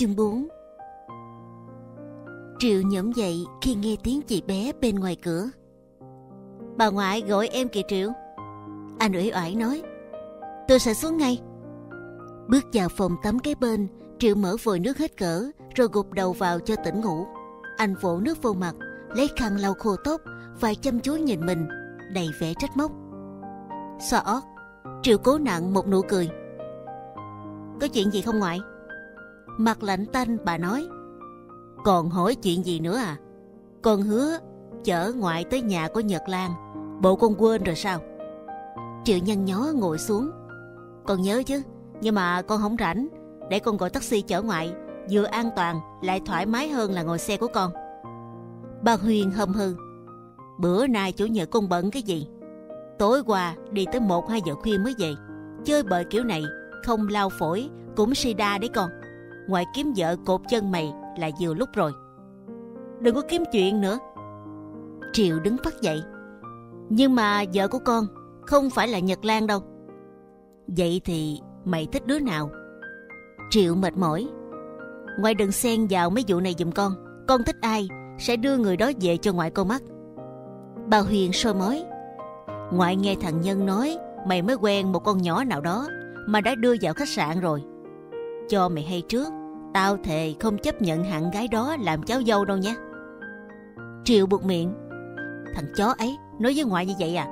Chương 4 Triệu nhổm dậy khi nghe tiếng chị bé bên ngoài cửa. Bà ngoại gọi em kìa Triệu. Anh ủy oải nói. Tôi sẽ xuống ngay. Bước vào phòng tắm kế bên, Triệu mở vòi nước hết cỡ, rồi gục đầu vào cho tỉnh ngủ. Anh vỗ nước vô mặt, lấy khăn lau khô tóc và chăm chú nhìn mình, đầy vẻ trách móc. Xoa ót, Triệu cố nặng một nụ cười. Có chuyện gì không ngoại? Mặt lạnh tanh bà nói. Còn hỏi chuyện gì nữa à? Con hứa chở ngoại tới nhà của Nhật Lan. Bộ con quên rồi sao? Triệu nhân nhó ngồi xuống. Con nhớ chứ, nhưng mà con không rảnh. Để con gọi taxi chở ngoại, vừa an toàn lại thoải mái hơn là ngồi xe của con. Bà Huyền hâm hư Bữa nay chủ nhật con bận cái gì? Tối qua đi tới một hai giờ khuya mới về. Chơi bời kiểu này không lao phổi cũng sida đấy con. Ngoài kiếm vợ cột chân mày là vừa lúc rồi. Đừng có kiếm chuyện nữa. Triệu đứng phát dậy. Nhưng mà vợ của con không phải là Nhật Lan đâu. Vậy thì mày thích đứa nào? Triệu mệt mỏi. Ngoại đừng xen vào mấy vụ này giùm con. Con thích ai sẽ đưa người đó về cho ngoại con mắt. Bà Huyền soi mói. Ngoại nghe thằng Nhân nói mày mới quen một con nhỏ nào đó mà đã đưa vào khách sạn rồi. Cho mày hay trước, tao thề không chấp nhận hạng gái đó làm cháu dâu đâu nhé. Triệu buộc miệng. Thằng chó ấy nói với ngoại như vậy à?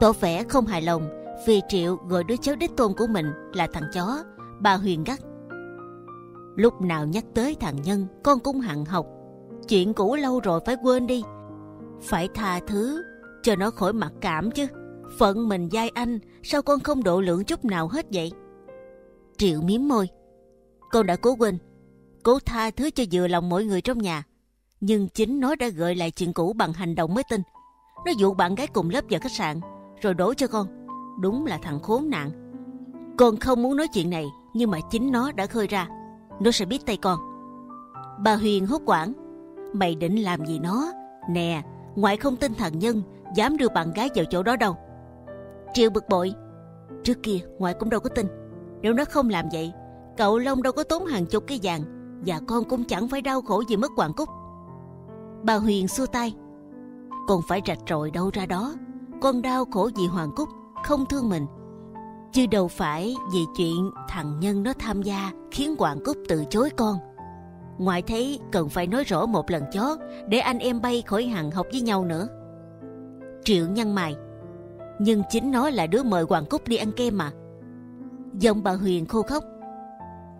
Tổ vẻ không hài lòng vì Triệu gọi đứa cháu đích tôn của mình là thằng chó. Bà Huyền gắt. Lúc nào nhắc tới thằng Nhân, con cũng hằng học. Chuyện cũ lâu rồi phải quên đi. Phải tha thứ cho nó khỏi mặc cảm chứ. Phận mình dai anh, sao con không độ lượng chút nào hết vậy? Triệu miếm môi. Con đã cố quên, cố tha thứ cho vừa lòng mọi người trong nhà. Nhưng chính nó đã gợi lại chuyện cũ bằng hành động mới tin. Nó dụ bạn gái cùng lớp vào khách sạn, rồi đổ cho con. Đúng là thằng khốn nạn. Con không muốn nói chuyện này, nhưng mà chính nó đã khơi ra. Nó sẽ biết tay con. Bà Huyền hốt quảng. Mày định làm gì nó? Nè, ngoại không tin thằng Nhân dám đưa bạn gái vào chỗ đó đâu. Triệu bực bội. Trước kia ngoại cũng đâu có tin. Nếu nó không làm vậy, cậu Long đâu có tốn hàng chục cái vàng, và con cũng chẳng phải đau khổ vì mất Hoàng Cúc. Bà Huyền xua tay. Con phải rạch rồi đâu ra đó. Con đau khổ vì Hoàng Cúc, không thương mình. Chứ đâu phải vì chuyện thằng Nhân nó tham gia khiến Hoàng Cúc từ chối con. Ngoại thấy cần phải nói rõ một lần chót để anh em bay khỏi hàng học với nhau nữa. Triệu nhăn mày. Nhưng chính nó là đứa mời Hoàng Cúc đi ăn kem mà. Giọng bà Huyền khô khóc.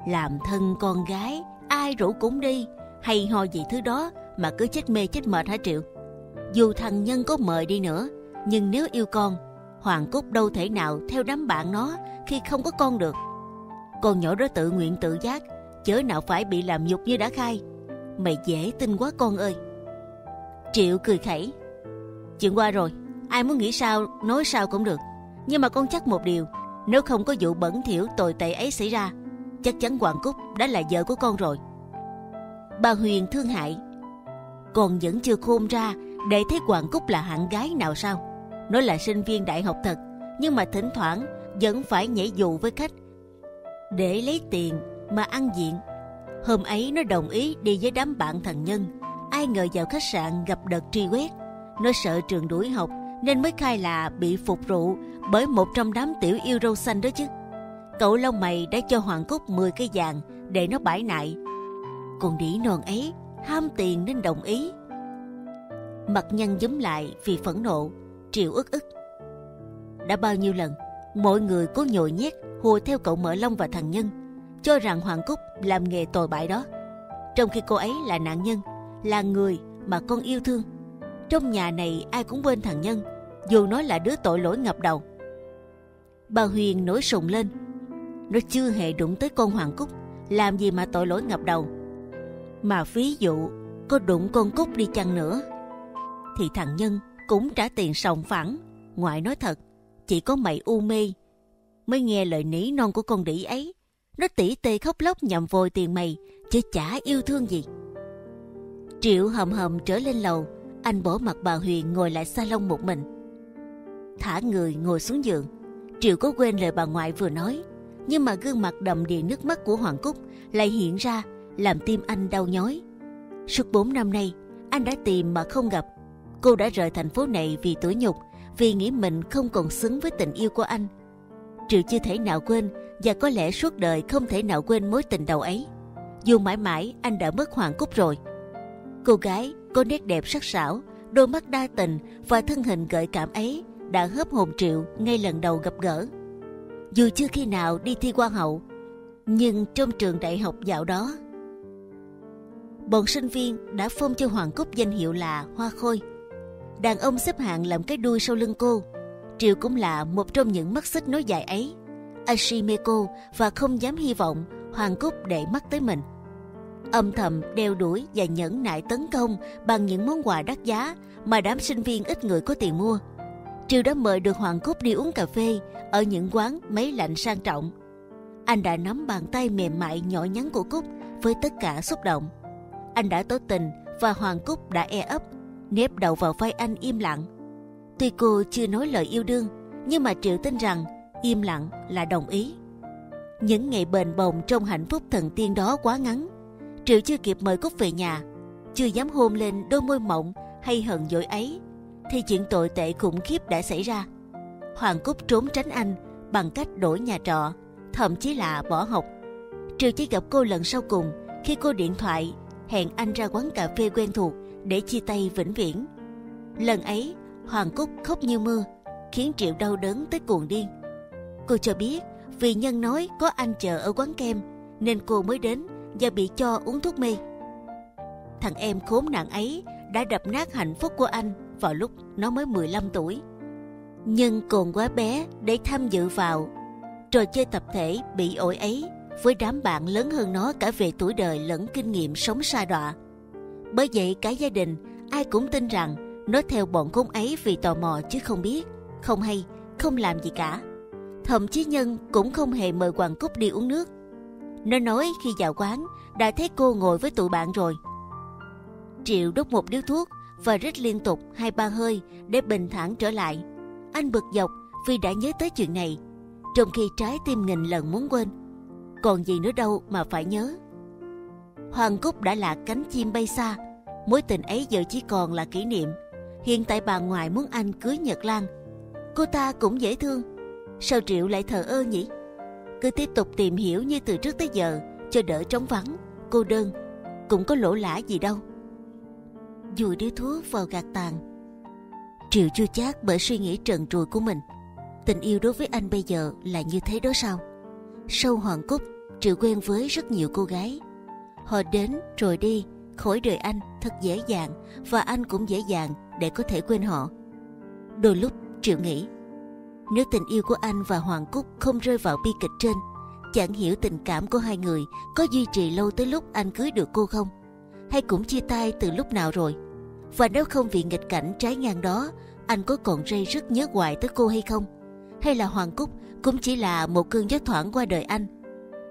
Làm thân con gái, ai rủ cũng đi, hay ho gì thứ đó mà cứ chết mê chết mệt hả Triệu? Dù thằng Nhân có mời đi nữa, nhưng nếu yêu con, Hoàng Cúc đâu thể nào theo đám bạn nó khi không có con được. Con nhỏ đó tự nguyện tự giác, chớ nào phải bị làm nhục như đã khai. Mày dễ tin quá con ơi. Triệu cười khẩy. Chuyện qua rồi, ai muốn nghĩ sao nói sao cũng được. Nhưng mà con chắc một điều, nếu không có vụ bẩn thỉu tồi tệ ấy xảy ra, chắc chắn Hoàng Cúc đã là vợ của con rồi. Bà Huyền thương hại. còn vẫn chưa khôn ra để thấy Hoàng Cúc là hạng gái nào sao? Nó là sinh viên đại học thật, nhưng mà thỉnh thoảng vẫn phải nhảy dù với khách để lấy tiền mà ăn diện. Hôm ấy nó đồng ý đi với đám bạn thần Nhân. Ai ngờ vào khách sạn gặp đợt truy quét. Nó sợ trường đuổi học nên mới khai là bị phục rượu bởi một trong đám tiểu yêu râu xanh đó chứ. Cậu lông mày đã cho Hoàng Cúc 10 cây vàng để nó bãi nại. Còn đĩ non ấy ham tiền nên đồng ý. Mặt nhăn giấm lại vì phẫn nộ, triệu ức ức. Đã bao nhiêu lần, mọi người cố nhồi nhét hùa theo cậu mở long và thằng Nhân, cho rằng Hoàng Cúc làm nghề tồi bại đó. Trong khi cô ấy là nạn nhân, là người mà con yêu thương. Trong nhà này ai cũng quên thằng Nhân, dù nó là đứa tội lỗi ngập đầu. Bà Huyền nổi sùng lên. Nó chưa hề đụng tới con Hoàng Cúc, làm gì mà tội lỗi ngập đầu. Mà ví dụ có đụng con Cúc đi chăng nữa, thì thằng Nhân cũng trả tiền sòng phẳng. Ngoại nói thật, chỉ có mày u mê mới nghe lời nỉ non của con đĩ ấy. Nó tỉ tê khóc lóc nhằm vội tiền mày, chứ chả yêu thương gì. Triệu hầm hầm trở lên lầu, anh bỏ mặt bà Huyền ngồi lại salon một mình. Thả người ngồi xuống giường, Triệu có quên lời bà ngoại vừa nói nhưng mà gương mặt đầm đìa nước mắt của Hoàng Cúc lại hiện ra, làm tim anh đau nhói. Suốt 4 năm nay, anh đã tìm mà không gặp. Cô đã rời thành phố này vì tuổi nhục, vì nghĩ mình không còn xứng với tình yêu của anh. Triệu chưa thể nào quên và có lẽ suốt đời không thể nào quên mối tình đầu ấy. Dù mãi mãi anh đã mất Hoàng Cúc rồi. Cô gái có nét đẹp sắc sảo, đôi mắt đa tình và thân hình gợi cảm ấy đã hớp hồn Triệu ngay lần đầu gặp gỡ. Dù chưa khi nào đi thi quan hậu, nhưng trong trường đại học dạo đó, bọn sinh viên đã phong cho Hoàng Cúc danh hiệu là Hoa Khôi. Đàn ông xếp hạng làm cái đuôi sau lưng cô. triều cũng là một trong những mắt xích nối dài ấy. Anh si mê cô và không dám hy vọng Hoàng Cúc để mắt tới mình. Âm thầm đeo đuổi và nhẫn nại tấn công bằng những món quà đắt giá mà đám sinh viên ít người có tiền mua. Triều đã mời được Hoàng Cúc đi uống cà phê ở những quán máy lạnh sang trọng. Anh đã nắm bàn tay mềm mại nhỏ nhắn của Cúc với tất cả xúc động. Anh đã tỏ tình và Hoàng Cúc đã e ấp, nếp đầu vào vai anh im lặng. Tuy cô chưa nói lời yêu đương, nhưng mà Triệu tin rằng im lặng là đồng ý. Những ngày bền bồng trong hạnh phúc thần tiên đó quá ngắn. Triệu chưa kịp mời Cúc về nhà, chưa dám hôn lên đôi môi mộng hay hận dỗi ấy thì chuyện tồi tệ khủng khiếp đã xảy ra. Hoàng Cúc trốn tránh anh bằng cách đổi nhà trọ, thậm chí là bỏ học. Triều chỉ gặp cô lần sau cùng khi cô điện thoại hẹn anh ra quán cà phê quen thuộc để chia tay vĩnh viễn. Lần ấy, Hoàng Cúc khóc như mưa, khiến Triệu đau đớn tới cuồng điên. Cô cho biết vì nhân nói có anh chờ ở quán kem nên cô mới đến và bị cho uống thuốc mê. Thằng em khốn nạn ấy đã đập nát hạnh phúc của anh vào lúc nó mới 15 tuổi. Nhưng còn quá bé để tham dự vào trò chơi tập thể bị ổi ấy với đám bạn lớn hơn nó cả về tuổi đời lẫn kinh nghiệm sống xa đọa. Bởi vậy cả gia đình ai cũng tin rằng nó theo bọn khốn ấy vì tò mò chứ không biết, không hay, không làm gì cả. Thậm chí Nhân cũng không hề mời Hoàng Cúc đi uống nước. Nó nói khi vào quán đã thấy cô ngồi với tụi bạn rồi. Triệu đốt một điếu thuốc và rít liên tục hai ba hơi để bình thản trở lại. Anh bực dọc vì đã nhớ tới chuyện này, trong khi trái tim nghìn lần muốn quên. Còn gì nữa đâu mà phải nhớ. Hoàng Cúc đã là cánh chim bay xa, mối tình ấy giờ chỉ còn là kỷ niệm. Hiện tại bà ngoại muốn anh cưới Nhật Lan, cô ta cũng dễ thương. Sao Triệu lại thờ ơ nhỉ? Cứ tiếp tục tìm hiểu như từ trước tới giờ, cho đỡ trống vắng, cô đơn, cũng có lỗ lã gì đâu dùi điếu thuốc vào gạt tàn. Triệu chua chát bởi suy nghĩ trần trụi của mình. Tình yêu đối với anh bây giờ là như thế đó sao? Sau Hoàng Cúc, Triệu quen với rất nhiều cô gái. Họ đến rồi đi, khỏi đời anh thật dễ dàng và anh cũng dễ dàng để có thể quên họ. Đôi lúc Triệu nghĩ, nếu tình yêu của anh và Hoàng Cúc không rơi vào bi kịch trên, chẳng hiểu tình cảm của hai người có duy trì lâu tới lúc anh cưới được cô không? Hay cũng chia tay từ lúc nào rồi? Và nếu không vì nghịch cảnh trái ngang đó, anh có còn rây rất nhớ hoài tới cô hay không? Hay là Hoàng Cúc cũng chỉ là một cơn gió thoảng qua đời anh?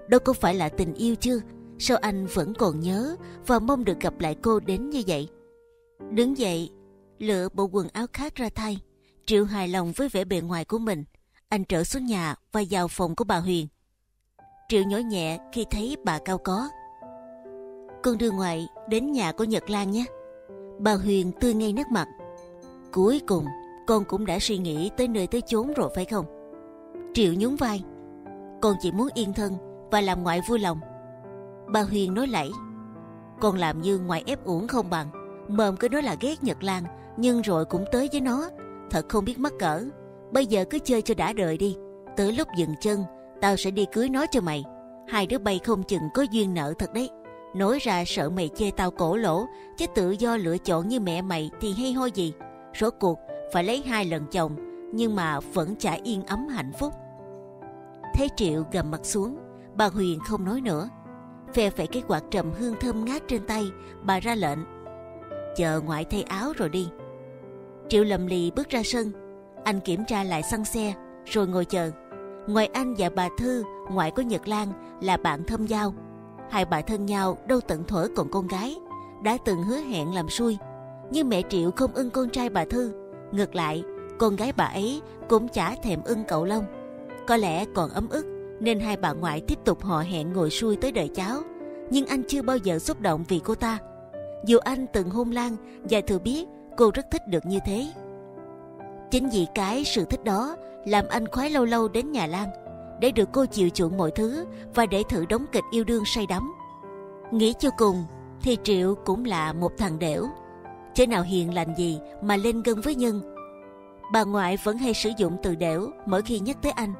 Đâu có phải là tình yêu chứ? Sao anh vẫn còn nhớ và mong được gặp lại cô đến như vậy? Đứng dậy, lựa bộ quần áo khác ra thay. Triệu hài lòng với vẻ bề ngoài của mình. Anh trở xuống nhà và vào phòng của bà Huyền. Triệu nhỏ nhẹ khi thấy bà cao có con đưa ngoại đến nhà của Nhật Lan nhé. Bà Huyền tươi ngay nét mặt. Cuối cùng, con cũng đã suy nghĩ tới nơi tới chốn rồi phải không? Triệu nhún vai. Con chỉ muốn yên thân và làm ngoại vui lòng. Bà Huyền nói lẫy. Con làm như ngoại ép uổng không bằng. Mồm cứ nói là ghét Nhật Lan, nhưng rồi cũng tới với nó. Thật không biết mắc cỡ. Bây giờ cứ chơi cho đã đời đi. Tới lúc dừng chân, tao sẽ đi cưới nó cho mày. Hai đứa bay không chừng có duyên nợ thật đấy. Nói ra sợ mày chê tao cổ lỗ, chứ tự do lựa chọn như mẹ mày thì hay ho gì. Rốt cuộc phải lấy hai lần chồng, nhưng mà vẫn chả yên ấm hạnh phúc. Thấy Triệu gầm mặt xuống, bà Huyền không nói nữa. Phe phải cái quạt trầm hương thơm ngát trên tay, bà ra lệnh. Chờ ngoại thay áo rồi đi. Triệu lầm lì bước ra sân, anh kiểm tra lại xăng xe, rồi ngồi chờ. Ngoài anh và bà Thư, ngoại của Nhật Lan là bạn thâm giao hai bà thân nhau đâu tận thuở còn con gái, đã từng hứa hẹn làm xui nhưng mẹ triệu không ưng con trai bà thư ngược lại, con gái bà ấy cũng chả thèm ưng cậu long có lẽ còn ấm ức, nên hai bà ngoại tiếp tục họ hẹn ngồi xuôi tới đời cháu. Nhưng anh chưa bao giờ xúc động vì cô ta. Dù anh từng hôn Lan, và thừa biết cô rất thích được như thế. Chính vì cái sự thích đó, làm anh khoái lâu lâu đến nhà Lan để được cô chịu chuộng mọi thứ và để thử đóng kịch yêu đương say đắm. Nghĩ cho cùng thì Triệu cũng là một thằng đểu, chứ nào hiền lành gì mà lên gân với Nhân. Bà ngoại vẫn hay sử dụng từ đểu mỗi khi nhắc tới anh.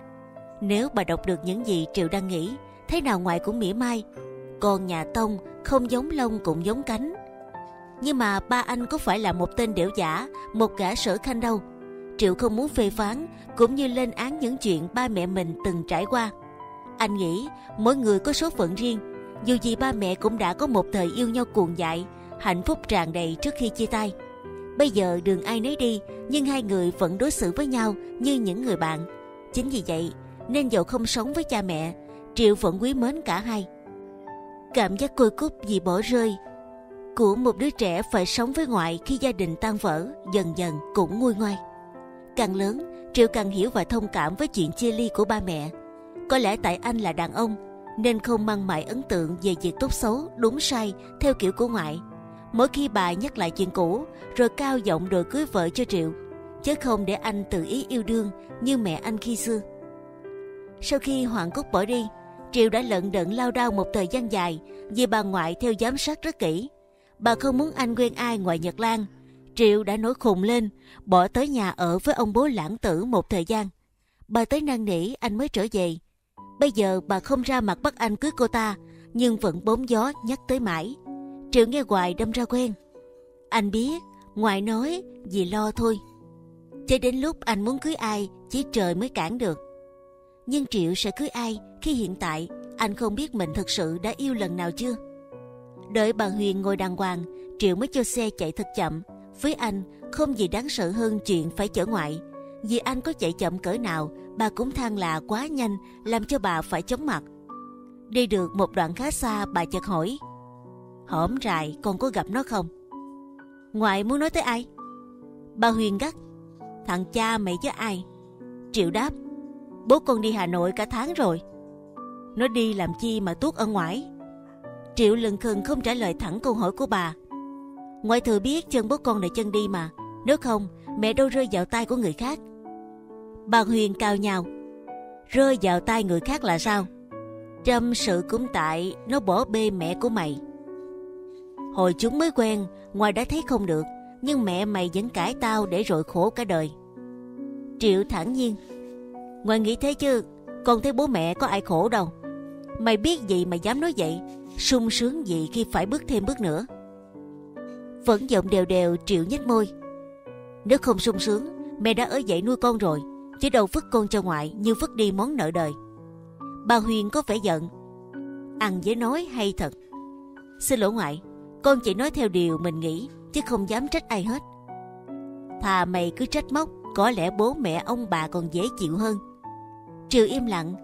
Nếu bà đọc được những gì Triệu đang nghĩ, thế nào ngoại cũng mỉa mai. Còn nhà Tông không giống lông cũng giống cánh. Nhưng mà ba anh có phải là một tên đểu giả, một gã sở khanh đâu. Triệu không muốn phê phán cũng như lên án những chuyện ba mẹ mình từng trải qua. Anh nghĩ mỗi người có số phận riêng, dù gì ba mẹ cũng đã có một thời yêu nhau cuồng dại, hạnh phúc tràn đầy trước khi chia tay. Bây giờ đường ai nấy đi, nhưng hai người vẫn đối xử với nhau như những người bạn. Chính vì vậy, nên dẫu không sống với cha mẹ, Triệu vẫn quý mến cả hai. Cảm giác côi cút vì bỏ rơi của một đứa trẻ phải sống với ngoại khi gia đình tan vỡ dần dần cũng nguôi ngoai. Càng lớn, Triệu càng hiểu và thông cảm với chuyện chia ly của ba mẹ. Có lẽ tại anh là đàn ông nên không mang mãi ấn tượng về việc tốt xấu, đúng sai theo kiểu của ngoại. Mỗi khi bà nhắc lại chuyện cũ, rồi cao giọng đòi cưới vợ cho Triệu, chứ không để anh tự ý yêu đương như mẹ anh khi xưa. Sau khi Hoàng Cúc bỏ đi, Triệu đã lận đận lao đao một thời gian dài vì bà ngoại theo giám sát rất kỹ. Bà không muốn anh quen ai ngoài Nhật Lan. Triệu đã nổi khùng lên, bỏ tới nhà ở với ông bố lãng tử một thời gian. Bà tới năn nỉ anh mới trở về. Bây giờ bà không ra mặt bắt anh cưới cô ta, nhưng vẫn bóng gió nhắc tới mãi. Triệu nghe hoài đâm ra quen. Anh biết, ngoại nói vì lo thôi. Cho đến lúc anh muốn cưới ai, chỉ trời mới cản được. Nhưng Triệu sẽ cưới ai khi hiện tại anh không biết mình thực sự đã yêu lần nào chưa? Đợi bà Huyền ngồi đàng hoàng, Triệu mới cho xe chạy thật chậm. Với anh, không gì đáng sợ hơn chuyện phải chở ngoại. Vì anh có chạy chậm cỡ nào, bà cũng than là quá nhanh, làm cho bà phải chóng mặt. Đi được một đoạn khá xa, bà chợt hỏi: hổm rài con có gặp nó không? Ngoại muốn nói tới ai? Bà Huyền gắt: thằng cha mày với ai? Triệu đáp: bố con đi Hà Nội cả tháng rồi. Nó đi làm chi mà tuốt ở ngoài? Triệu lừng khừng không trả lời thẳng câu hỏi của bà. Ngoại thừa biết chân bố con là chân đi mà, nếu không mẹ đâu rơi vào tay của người khác. Bà Huyền cao nhau, rơi vào tay người khác là sao? Trâm sự cũng tại nó bỏ bê mẹ của mày. Hồi chúng mới quen, ngoài đã thấy không được, nhưng mẹ mày vẫn cãi tao để rồi khổ cả đời. Triệu thản nhiên, ngoài nghĩ thế chứ, con thấy bố mẹ có ai khổ đâu. Mày biết gì mà dám nói vậy? sung sướng gì khi phải bước thêm bước nữa? Vẫn giọng đều đều Triệu nhếch môi. Nếu không sung sướng, mẹ đã ở dậy nuôi con rồi, chứ đâu vứt con cho ngoại như vứt đi món nợ đời. Bà Huyền có vẻ giận. Ăn với nói hay thật. Xin lỗi ngoại, con chỉ nói theo điều mình nghĩ, chứ không dám trách ai hết. Thà mày cứ trách móc, có lẽ bố mẹ ông bà còn dễ chịu hơn. Triệu im lặng,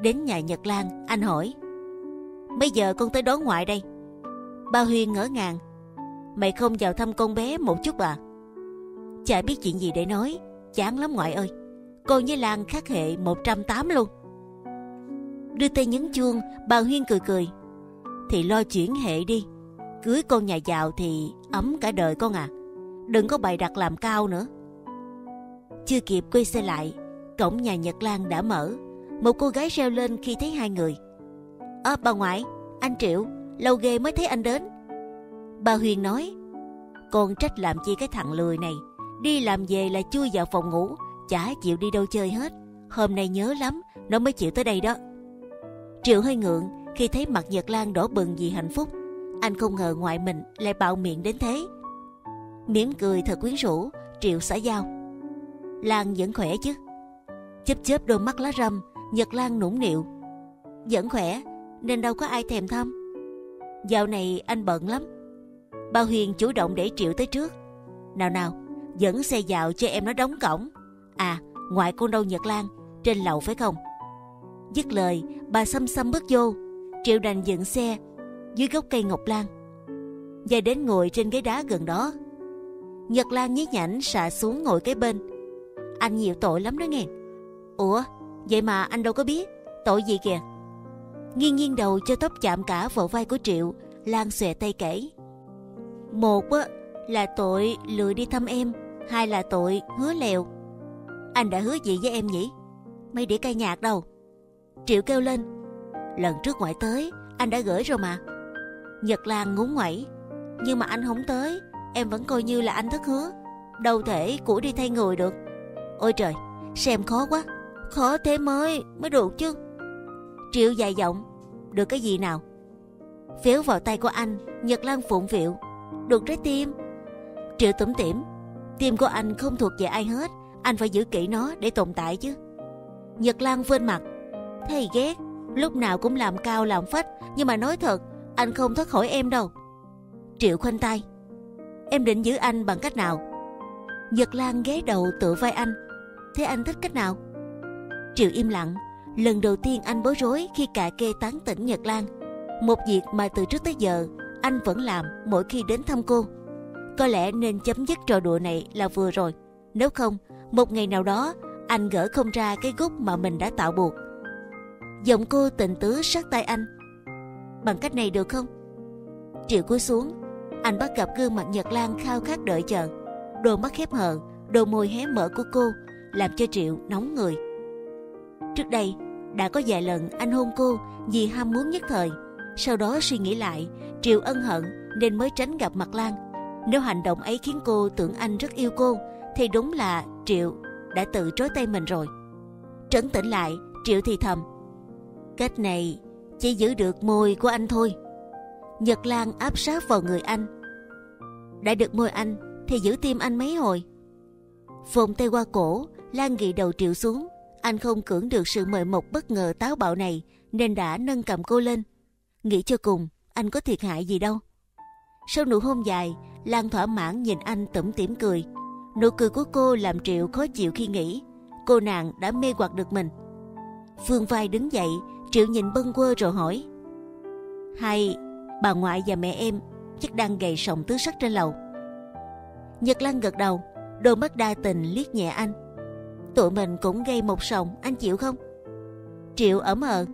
đến nhà Nhật Lan, anh hỏi. Bây giờ con tới đón ngoại đây. Bà Huyền ngỡ ngàng. Mày không vào thăm con bé một chút à? Chả biết chuyện gì để nói, chán lắm ngoại ơi. Cô với Lan khác hệ 180 luôn. Đưa tay nhấn chuông, bà Huyên cười cười. Thì lo chuyển hệ đi. Cưới con nhà giàu thì ấm cả đời con à. Đừng có bày đặt làm cao nữa. Chưa kịp quay xe lại, cổng nhà Nhật Lan đã mở. Một cô gái reo lên khi thấy hai người. À, bà ngoại, anh Triệu, lâu ghê mới thấy anh đến. Ba Huyên nói, con trách làm chi cái thằng lười này, đi làm về là chui vào phòng ngủ, chả chịu đi đâu chơi hết. Hôm nay nhớ lắm, nó mới chịu tới đây đó. Triệu hơi ngượng khi thấy mặt Nhật Lan đỏ bừng vì hạnh phúc. Anh không ngờ ngoại mình lại bạo miệng đến thế. mỉm cười thật quyến rũ, Triệu xã giao. Lan vẫn khỏe chứ? chớp chớp đôi mắt lá râm, Nhật Lan nũng nịu. Vẫn khỏe, nên đâu có ai thèm thăm. Dạo này anh bận lắm. Bà Huyền chủ động để Triệu tới trước. Nào nào, dẫn xe vào cho em nó đóng cổng. À, ngoại con đâu Nhật Lan, trên lầu phải không? Dứt lời, bà xăm xăm bước vô. Triệu đành dựng xe dưới gốc cây ngọc lan và đến ngồi trên ghế đá gần đó. Nhật Lan nhí nhảnh xạ xuống ngồi kế bên. Anh nhiều tội lắm đó nghe. Ủa, vậy mà anh đâu có biết. Tội gì kìa? Nghiêng nghiêng đầu cho tóc chạm cả vào vai của Triệu, Lan xòe tay kể. Một á, là tội lừa đi thăm em, hai là tội hứa lèo. Anh đã hứa gì với em nhỉ? Mấy đĩa ca nhạc đâu? Triệu kêu lên. Lần trước ngoại tới, anh đã gửi rồi mà. Nhật Lan ngúng ngoẩy. Nhưng mà anh không tới, em vẫn coi như là anh thất hứa. Đâu thể của đi thay người được. Ôi trời, xem khó quá. Khó thế mới, mới được chứ. Triệu dài giọng. Được cái gì nào? Phiếu vào tay của anh, Nhật Lan phụng phiệu, được trái tim. Triệu tủm tỉm. Tim của anh không thuộc về ai hết. Anh phải giữ kỹ nó để tồn tại chứ. Nhật Lan vên mặt. Thầy ghét, lúc nào cũng làm cao làm phách. Nhưng mà nói thật, anh không thoát khỏi em đâu. Triệu khoanh tay. Em định giữ anh bằng cách nào? Nhật Lan ghé đầu tựa vai anh. Thế anh thích cách nào? Triệu im lặng. Lần đầu tiên anh bối rối khi cà kê tán tỉnh Nhật Lan. Một việc mà từ trước tới giờ anh vẫn làm mỗi khi đến thăm cô. Có lẽ nên chấm dứt trò đùa này là vừa rồi. Nếu không, một ngày nào đó anh gỡ không ra cái gốc mà mình đã tạo buộc. Giọng cô tình tứ sát tay anh. Bằng cách này được không? Triệu cúi xuống, anh bắt gặp gương mặt Nhật Lan khao khát đợi chờ. Đôi mắt khép hờ, đôi môi hé mở của cô làm cho Triệu nóng người. Trước đây đã có vài lần anh hôn cô vì ham muốn nhất thời. Sau đó suy nghĩ lại, Triệu ân hận nên mới tránh gặp mặt Lan. Nếu hành động ấy khiến cô tưởng anh rất yêu cô, thì đúng là Triệu đã tự trói tay mình rồi. Trấn tĩnh lại, Triệu thì thầm. Cách này chỉ giữ được môi của anh thôi. Nhật Lan áp sát vào người anh. Đã được môi anh thì giữ tim anh mấy hồi. Vòng tay qua cổ, Lan ghi đầu Triệu xuống. Anh không cưỡng được sự mời mọc bất ngờ táo bạo này nên đã nâng cầm cô lên. Nghĩ cho cùng, anh có thiệt hại gì đâu. Sau nụ hôn dài, Lan thỏa mãn nhìn anh tủm tỉm cười. Nụ cười của cô làm Triệu khó chịu khi nghĩ cô nàng đã mê hoặc được mình. Phương vai đứng dậy, Triệu nhìn bâng quơ rồi hỏi: Hay bà ngoại và mẹ em chắc đang gầy sòng tứ sắc trên lầu? Nhật Lan gật đầu, đôi mắt đa tình liếc nhẹ anh. Tụi mình cũng gây một sòng, anh chịu không? Triệu ẩm ờ,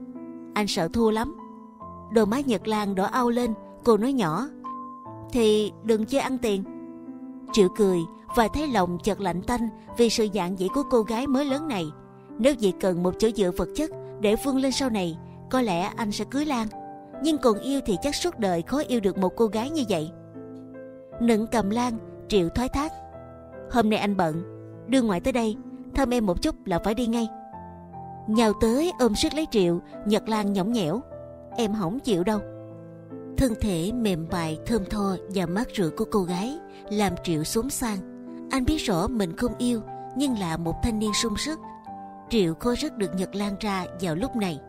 anh sợ thua lắm. Đôi má Nhật Lan đỏ au lên, cô nói nhỏ: thì đừng chơi ăn tiền. Triệu cười và thấy lòng chợt lạnh tanh vì sự dạng dĩ của cô gái mới lớn này. Nếu vậy cần một chỗ dựa vật chất để vươn lên sau này, có lẽ anh sẽ cưới Lan. Nhưng còn yêu thì chắc suốt đời khó yêu được một cô gái như vậy. Nựng cầm Lan, Triệu thoái thác. Hôm nay anh bận, đưa ngoại tới đây, thăm em một chút là phải đi ngay. Nhào tới ôm sức lấy Triệu, Nhật Lan nhõng nhẽo. Em không chịu đâu. Thân thể mềm mại, thơm tho và mát rượi của cô gái làm Triệu xuống sang. Anh biết rõ mình không yêu, nhưng là một thanh niên sung sức. Triệu khó rất được Nhật Lan ra vào lúc này.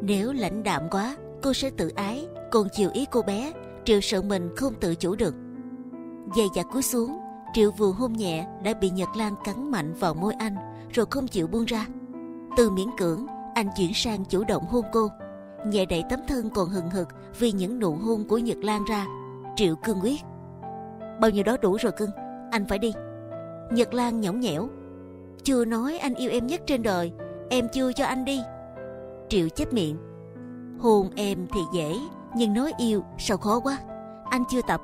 Nếu lãnh đạm quá, cô sẽ tự ái, còn chiều ý cô bé, Triệu sợ mình không tự chủ được. Dày dặt cúi xuống, Triệu vừa hôn nhẹ đã bị Nhật Lan cắn mạnh vào môi anh, rồi không chịu buông ra. Từ miễn cưỡng, anh chuyển sang chủ động hôn cô nhẹ đẩy tấm thân còn hừng hực vì những nụ hôn của Nhật Lan ra. Triệu cương quyết. Bao nhiêu đó đủ rồi cưng, anh phải đi. Nhật Lan nhõng nhẽo. Chưa nói anh yêu em nhất trên đời, em chưa cho anh đi. Triệu chép miệng. Hôn em thì dễ, nhưng nói yêu sao khó quá. Anh chưa tập,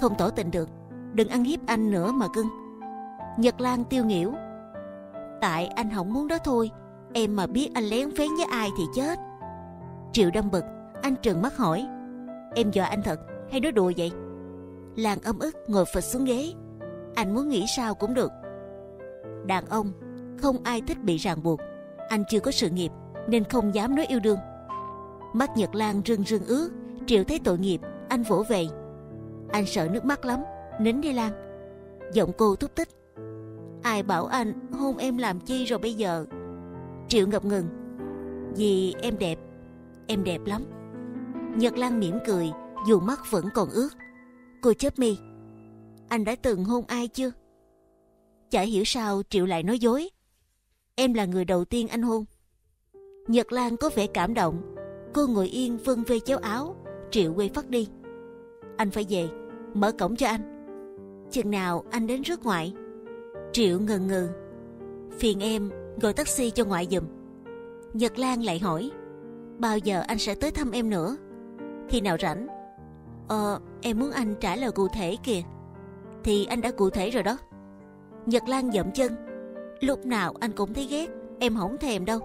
không tỏ tình được. Đừng ăn hiếp anh nữa mà cưng. Nhật Lan tiêu nghỉu. Tại anh không muốn đó thôi. Em mà biết anh lén phén với ai thì chết. Triệu đâm bực, anh trừng mắt hỏi: Em dọa anh thật hay nói đùa vậy? Làng âm ức ngồi phịch xuống ghế. Anh muốn nghĩ sao cũng được. Đàn ông không ai thích bị ràng buộc. Anh chưa có sự nghiệp nên không dám nói yêu đương. Mắt Nhật Lan rưng rưng ướt. Triệu thấy tội nghiệp, anh vỗ về. Anh sợ nước mắt lắm, nín đi Lan. Giọng cô thúc tích. Ai bảo anh hôn em làm chi rồi bây giờ? Triệu ngập ngừng. Vì em đẹp em đẹp lắm. Nhật Lan mỉm cười, dù mắt vẫn còn ướt. Cô chớp mi. Anh đã từng hôn ai chưa? Chả hiểu sao Triệu lại nói dối. Em là người đầu tiên anh hôn. Nhật Lan có vẻ cảm động. Cô ngồi yên vân vê chéo áo. Triệu quay phát đi. Anh phải về, mở cổng cho anh. Chừng nào anh đến rước ngoại? Triệu ngần ngừ. Phiền em gọi taxi cho ngoại giùm. Nhật Lan lại hỏi, bao giờ anh sẽ tới thăm em nữa? Khi nào rảnh? Ờ, em muốn anh trả lời cụ thể kìa. Thì anh đã cụ thể rồi đó. Nhật Lan dậm chân. Lúc nào anh cũng thấy ghét, em không thèm đâu.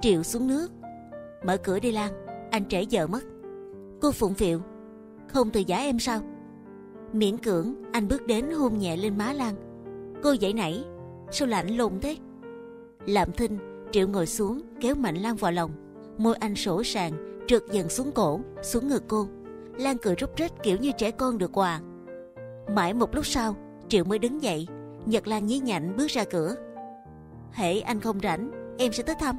Triệu xuống nước, mở cửa đi Lan, anh trễ giờ mất. Cô phụng phịu, không từ giả em sao? Miễn cưỡng anh bước đến hôn nhẹ lên má Lan. Cô dậy nảy, sao lạnh lùng thế? Làm thinh, Triệu ngồi xuống kéo mạnh Lan vào lòng, môi anh sổ sàng trượt dần xuống cổ, xuống ngực cô. Lan cười rút rít kiểu như trẻ con được quà. Mãi một lúc sau, Triệu mới đứng dậy, Nhật Lan nhí nhảnh bước ra cửa. Hễ anh không rảnh, em sẽ tới thăm.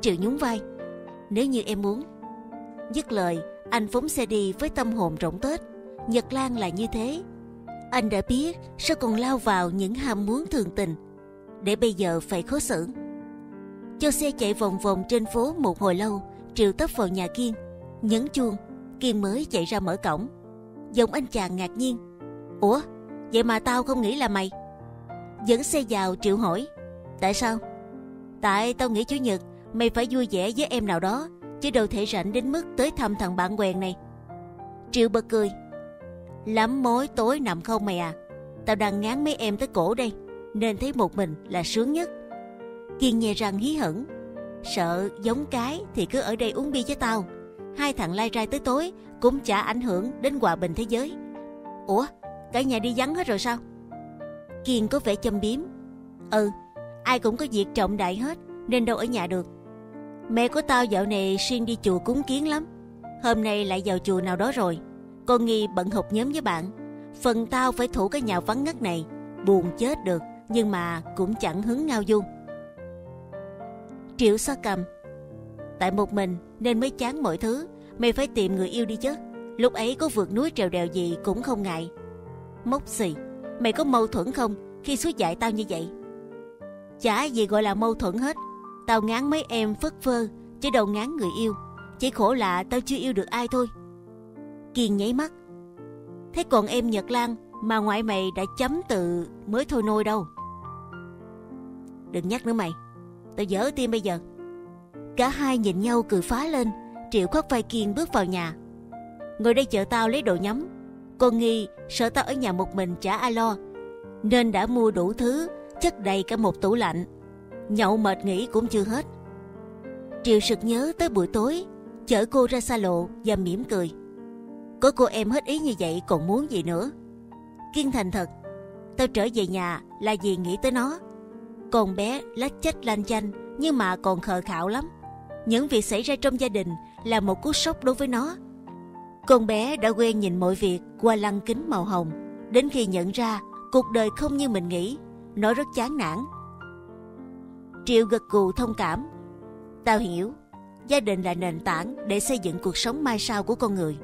Triệu nhún vai. Nếu như em muốn. Dứt lời, anh phóng xe đi với tâm hồn rỗng tết. Nhật Lan là như thế. Anh đã biết sao còn lao vào những ham muốn thường tình, để bây giờ phải khó xử. Cho xe chạy vòng vòng trên phố một hồi lâu, Triệu tấp vào nhà Kiên, nhấn chuông, Kiên mới chạy ra mở cổng. Giọng anh chàng ngạc nhiên. Ủa, vậy mà tao không nghĩ là mày. Dẫn xe vào Triệu hỏi, tại sao? Tại tao nghĩ chủ nhật mày phải vui vẻ với em nào đó, chứ đâu thể rảnh đến mức tới thăm thằng bạn quen này. Triệu bật cười, lắm mối tối nằm không mày à? Tao đang ngán mấy em tới cổ đây, nên thấy một mình là sướng nhất. Kiên nghe rằng hí hửng, sợ giống cái thì cứ ở đây uống bia với tao. Hai thằng lai rai tới tối cũng chả ảnh hưởng đến hòa bình thế giới. Ủa, cả nhà đi vắng hết rồi sao? Kiên có vẻ châm biếm. Ừ, ai cũng có việc trọng đại hết nên đâu ở nhà được. Mẹ của tao dạo này xuyên đi chùa cúng kiến lắm. Hôm nay lại vào chùa nào đó rồi. Con nghi bận hộp nhóm với bạn. Phần tao phải thủ cái nhà vắng ngắt này. Buồn chết được, nhưng mà cũng chẳng hứng ngao du. Triệu xoa cầm. Tại một mình nên mới chán mọi thứ. Mày phải tìm người yêu đi chứ. Lúc ấy có vượt núi trèo đèo gì cũng không ngại. Mốc xì, mày có mâu thuẫn không khi suối dạy tao như vậy? Chả gì gọi là mâu thuẫn hết Tao ngán mấy em phất phơ chứ đâu ngán người yêu. Chỉ khổ là tao chưa yêu được ai thôi. Kiên nháy mắt. Thế còn em Nhật Lan mà ngoại mày đã chấm từ mới thôi nôi đâu. Đừng nhắc nữa mày tôi dở tim bây giờ. Cả hai nhìn nhau cười phá lên. Triệu khoác vai Kiên bước vào nhà. Ngồi đây chờ tao lấy đồ nhắm. Con nghi sợ tao ở nhà một mình chả ai lo. Nên đã mua đủ thứ chất đầy cả một tủ lạnh nhậu mệt nghỉ cũng chưa hết. Triệu sực nhớ tới buổi tối, chở cô ra xa lộ và mỉm cười. Có cô em hết ý như vậy còn muốn gì nữa? Kiên thành thật, tao trở về nhà là vì nghĩ tới nó. Con bé lách chách lanh chanh nhưng mà còn khờ khạo lắm. Những việc xảy ra trong gia đình là một cú sốc đối với nó. Con bé đã quen nhìn mọi việc qua lăng kính màu hồng, đến khi nhận ra cuộc đời không như mình nghĩ, nó rất chán nản Triệu gật gù thông cảm. Tao hiểu, gia đình là nền tảng để xây dựng cuộc sống mai sau của con người.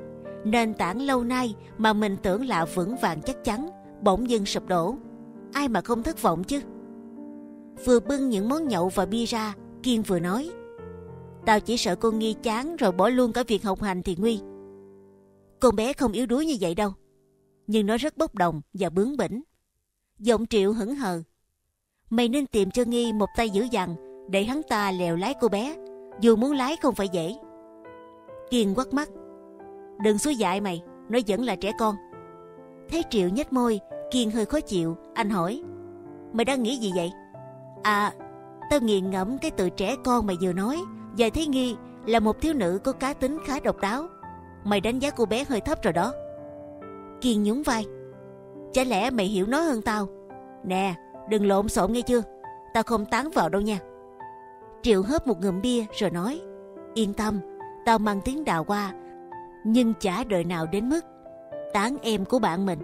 Nền tảng lâu nay mà mình tưởng là vững vàng chắc chắn, bỗng dưng sụp đổ. Ai mà không thất vọng chứ? Vừa bưng những món nhậu và bia ra, Kiên vừa nói. Tao chỉ sợ cô nghi chán rồi bỏ luôn cả việc học hành thì nguy. Con bé không yếu đuối như vậy đâu. Nhưng nó rất bốc đồng và bướng bỉnh. Giọng triệu hững hờ mày nên tìm cho nghi một tay dữ dằn để hắn ta lèo lái cô bé dù muốn lái không phải dễ kiên quắt mắt đừng xúi dại mày nó vẫn là trẻ con thấy triệu nhếch môi kiên hơi khó chịu anh hỏi mày đang nghĩ gì vậy à tao nghiền ngẫm cái từ trẻ con mày vừa nói. Và thấy nghi là một thiếu nữ có cá tính khá độc đáo. Mày đánh giá cô bé hơi thấp rồi đó. Kiên nhún vai. Chả lẽ mày hiểu nó hơn tao? Nè, đừng lộn xộn nghe chưa? Tao không tán vào đâu nha. Triệu hớp một ngụm bia rồi nói. Yên tâm, tao mang tiếng đào qua nhưng chả đời nào đến mức tán em của bạn mình.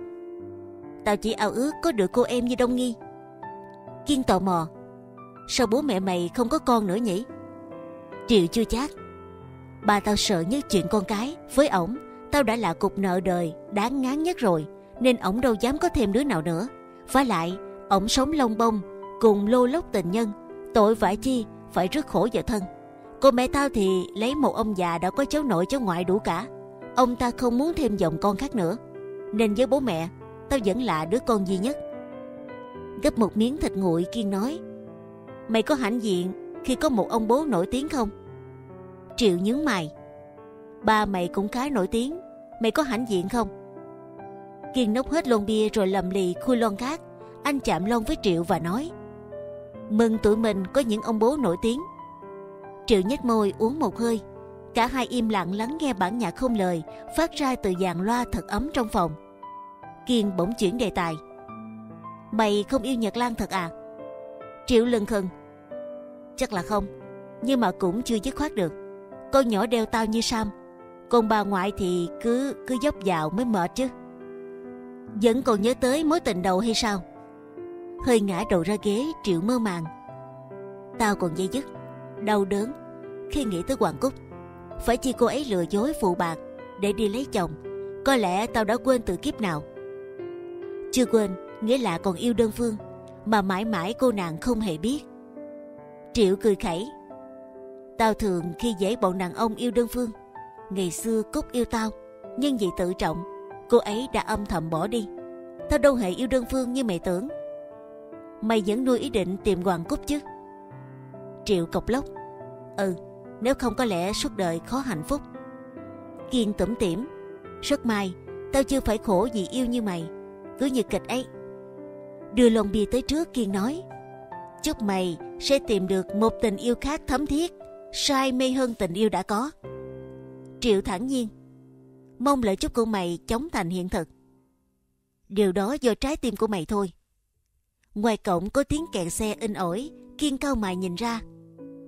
Tao chỉ ao ước có được cô em như đông nghi. Kiên tò mò sao bố mẹ mày không có con nữa nhỉ? Triệu chưa chắc. Bà tao sợ nhất chuyện con cái. Với ổng, tao đã là cục nợ đời, đáng ngán nhất rồi, nên ổng đâu dám có thêm đứa nào nữa. Và lại, ổng sống lông bông, cùng lô lốc tình nhân. Tội vải chi, phải rất khổ vợ thân. Cô mẹ tao thì lấy một ông già đã có cháu nội, cháu ngoại đủ cả. Ông ta không muốn thêm dòng con khác nữa. Nên với bố mẹ, tao vẫn là đứa con duy nhất. Gấp một miếng thịt nguội kiên nói mày có hãnh diện khi có một ông bố nổi tiếng không? Triệu nhướng mày. Ba mày cũng khá nổi tiếng, mày có hãnh diện không? Kiên nốc hết lon bia rồi lầm lì khui lon khác. Anh chạm lon với Triệu và nói: Mừng tụi mình có những ông bố nổi tiếng. Triệu nhếch môi uống một hơi. Cả hai im lặng lắng nghe bản nhạc không lời phát ra từ dàn loa thật ấm trong phòng. Kiên bỗng chuyển đề tài. Mày không yêu Nhật Lan thật à? Triệu lừng khừng. Chắc là không, nhưng mà cũng chưa dứt khoát được. Con nhỏ đeo tao như Sam, còn bà ngoại thì cứ cứ dốc dạo mới mệt chứ. Vẫn còn nhớ tới mối tình đầu hay sao? Hơi ngã đầu ra ghế, Triệu mơ màng. Tao còn dây dứt, đau đớn khi nghĩ tới Hoàng Cúc. Phải chi cô ấy lừa dối phụ bạc để đi lấy chồng? Có lẽ tao đã quên từ kiếp nào. Chưa quên, nghĩa là còn yêu đơn phương mà mãi mãi cô nàng không hề biết. Triệu cười khẩy. Tao thường khi dễ bọn đàn ông yêu đơn phương. Ngày xưa Cúc yêu tao, nhưng vì tự trọng, cô ấy đã âm thầm bỏ đi. Tao đâu hề yêu đơn phương như mày tưởng. Mày vẫn nuôi ý định tìm Hoàng Cúc chứ? Triệu cộc lốc. Ừ, nếu không có lẽ suốt đời khó hạnh phúc. Kiên tủm tỉm. Rất may, tao chưa phải khổ vì yêu như mày. Cứ như kịch ấy. Đưa lon bia tới trước Kiên nói. Chúc mày sẽ tìm được một tình yêu khác thấm thiết, say mê hơn tình yêu đã có. Triệu thản nhiên. Mong lợi chúc của mày chống thành hiện thực. Điều đó do trái tim của mày thôi. Ngoài cổng có tiếng kẹt xe in ỏi, Kiên cao mày nhìn ra.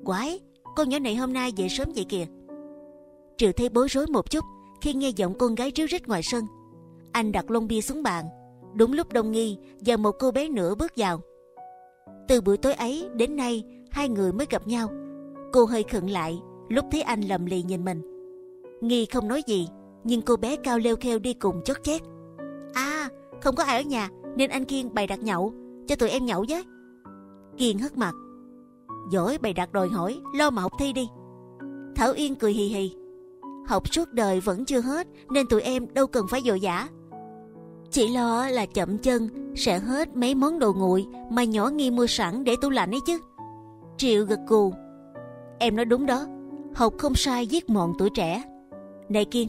Quái, con nhỏ này hôm nay về sớm vậy kìa. Triệu thấy bối rối một chút khi nghe giọng con gái ríu rít ngoài sân. Anh đặt lon bia xuống bàn. Đúng lúc Đông Nghi và một cô bé nữa bước vào. Từ buổi tối ấy đến nay hai người mới gặp nhau. Cô hơi khựng lại lúc thấy anh lầm lì nhìn mình. Nghi không nói gì, nhưng cô bé cao leo kheo đi cùng chót chét. À, không có ai ở nhà nên anh Kiên bày đặt nhậu cho tụi em nhậu với. Kiên hất mặt. Giỏi bày đặt đòi hỏi, lo mà học thi đi. Thảo Yên cười hì hì. Học suốt đời vẫn chưa hết nên tụi em đâu cần phải dội dã. Chỉ lo là chậm chân sẽ hết mấy món đồ nguội mà nhỏ nghi mua sẵn để tủ lạnh ấy chứ. Triệu gật gù. Em nói đúng đó, học không sai giết mòn tuổi trẻ. Này Kiên,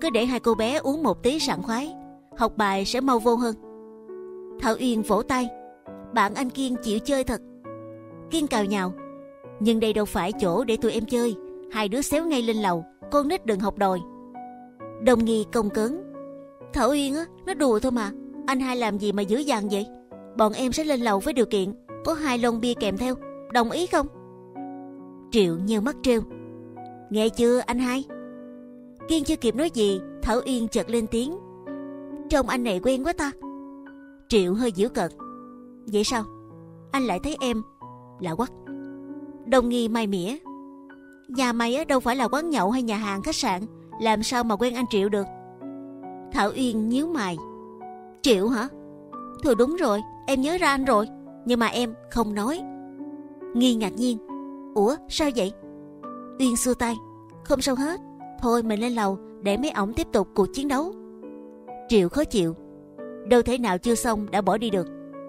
cứ để hai cô bé uống một tí sảng khoái, học bài sẽ mau vô hơn. Thảo Uyên vỗ tay, bạn anh Kiên chịu chơi thật. Kiên cào nhào, nhưng đây đâu phải chỗ để tụi em chơi. Hai đứa xéo ngay lên lầu, con nít đừng học đòi. Đồng nghi công cứng Thảo Yên á, nó đùa thôi mà. Anh hai làm gì mà dữ dằn vậy? Bọn em sẽ lên lầu với điều kiện có hai lon bia kèm theo. Đồng ý không? Triệu nheo mắt trêu. Nghe chưa anh hai? Kiên chưa kịp nói gì, Thảo Yên chợt lên tiếng. Trông anh này quen quá ta. Triệu hơi giễu cợt. Vậy sao? Anh lại thấy em là quắc. Đồng nghi mai mỉa. Nhà mày á đâu phải là quán nhậu hay nhà hàng khách sạn, làm sao mà quen anh Triệu được? Thảo Uyên nhíu mày. Triệu hả? Thôi đúng rồi, em nhớ ra anh rồi, nhưng mà em không nói. Nghi ngạc nhiên. Ủa sao vậy? Uyên xua tay. Không sao hết. Thôi mình lên lầu để mấy ổng tiếp tục cuộc chiến đấu. Triệu khó chịu. Đâu thể nào chưa xong đã bỏ đi được.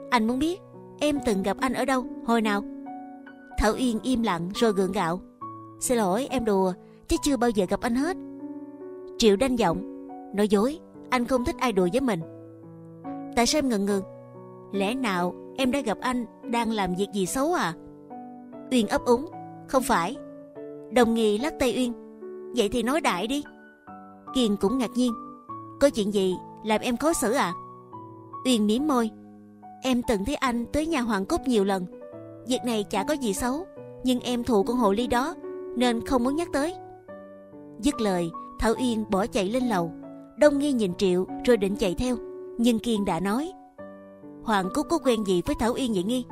Anh muốn biết em từng gặp anh ở đâu, hồi nào? Thảo Uyên im lặng rồi gượng gạo. Xin lỗi em đùa, chứ chưa bao giờ gặp anh hết. Triệu đanh giọng, nói dối, anh không thích ai đùa với mình. Tại sao em ngần ngừ? Lẽ nào em đã gặp anh đang làm việc gì xấu à? Uyên ấp úng, không phải. Đồng nghi lắc tay Uyên, vậy thì nói đại đi. Kiên cũng ngạc nhiên, có chuyện gì làm em khó xử à? Uyên mím môi, em từng thấy anh tới nhà Hoàng Cúc nhiều lần. Việc này chả có gì xấu, nhưng em thù con hồ ly đó nên không muốn nhắc tới. Dứt lời, Thảo Uyên bỏ chạy lên lầu. Đông nghi nhìn Triệu rồi định chạy theo, nhưng Kiên đã nói: Hoàng Cúc có quen gì với Thảo Yên vậy nghi?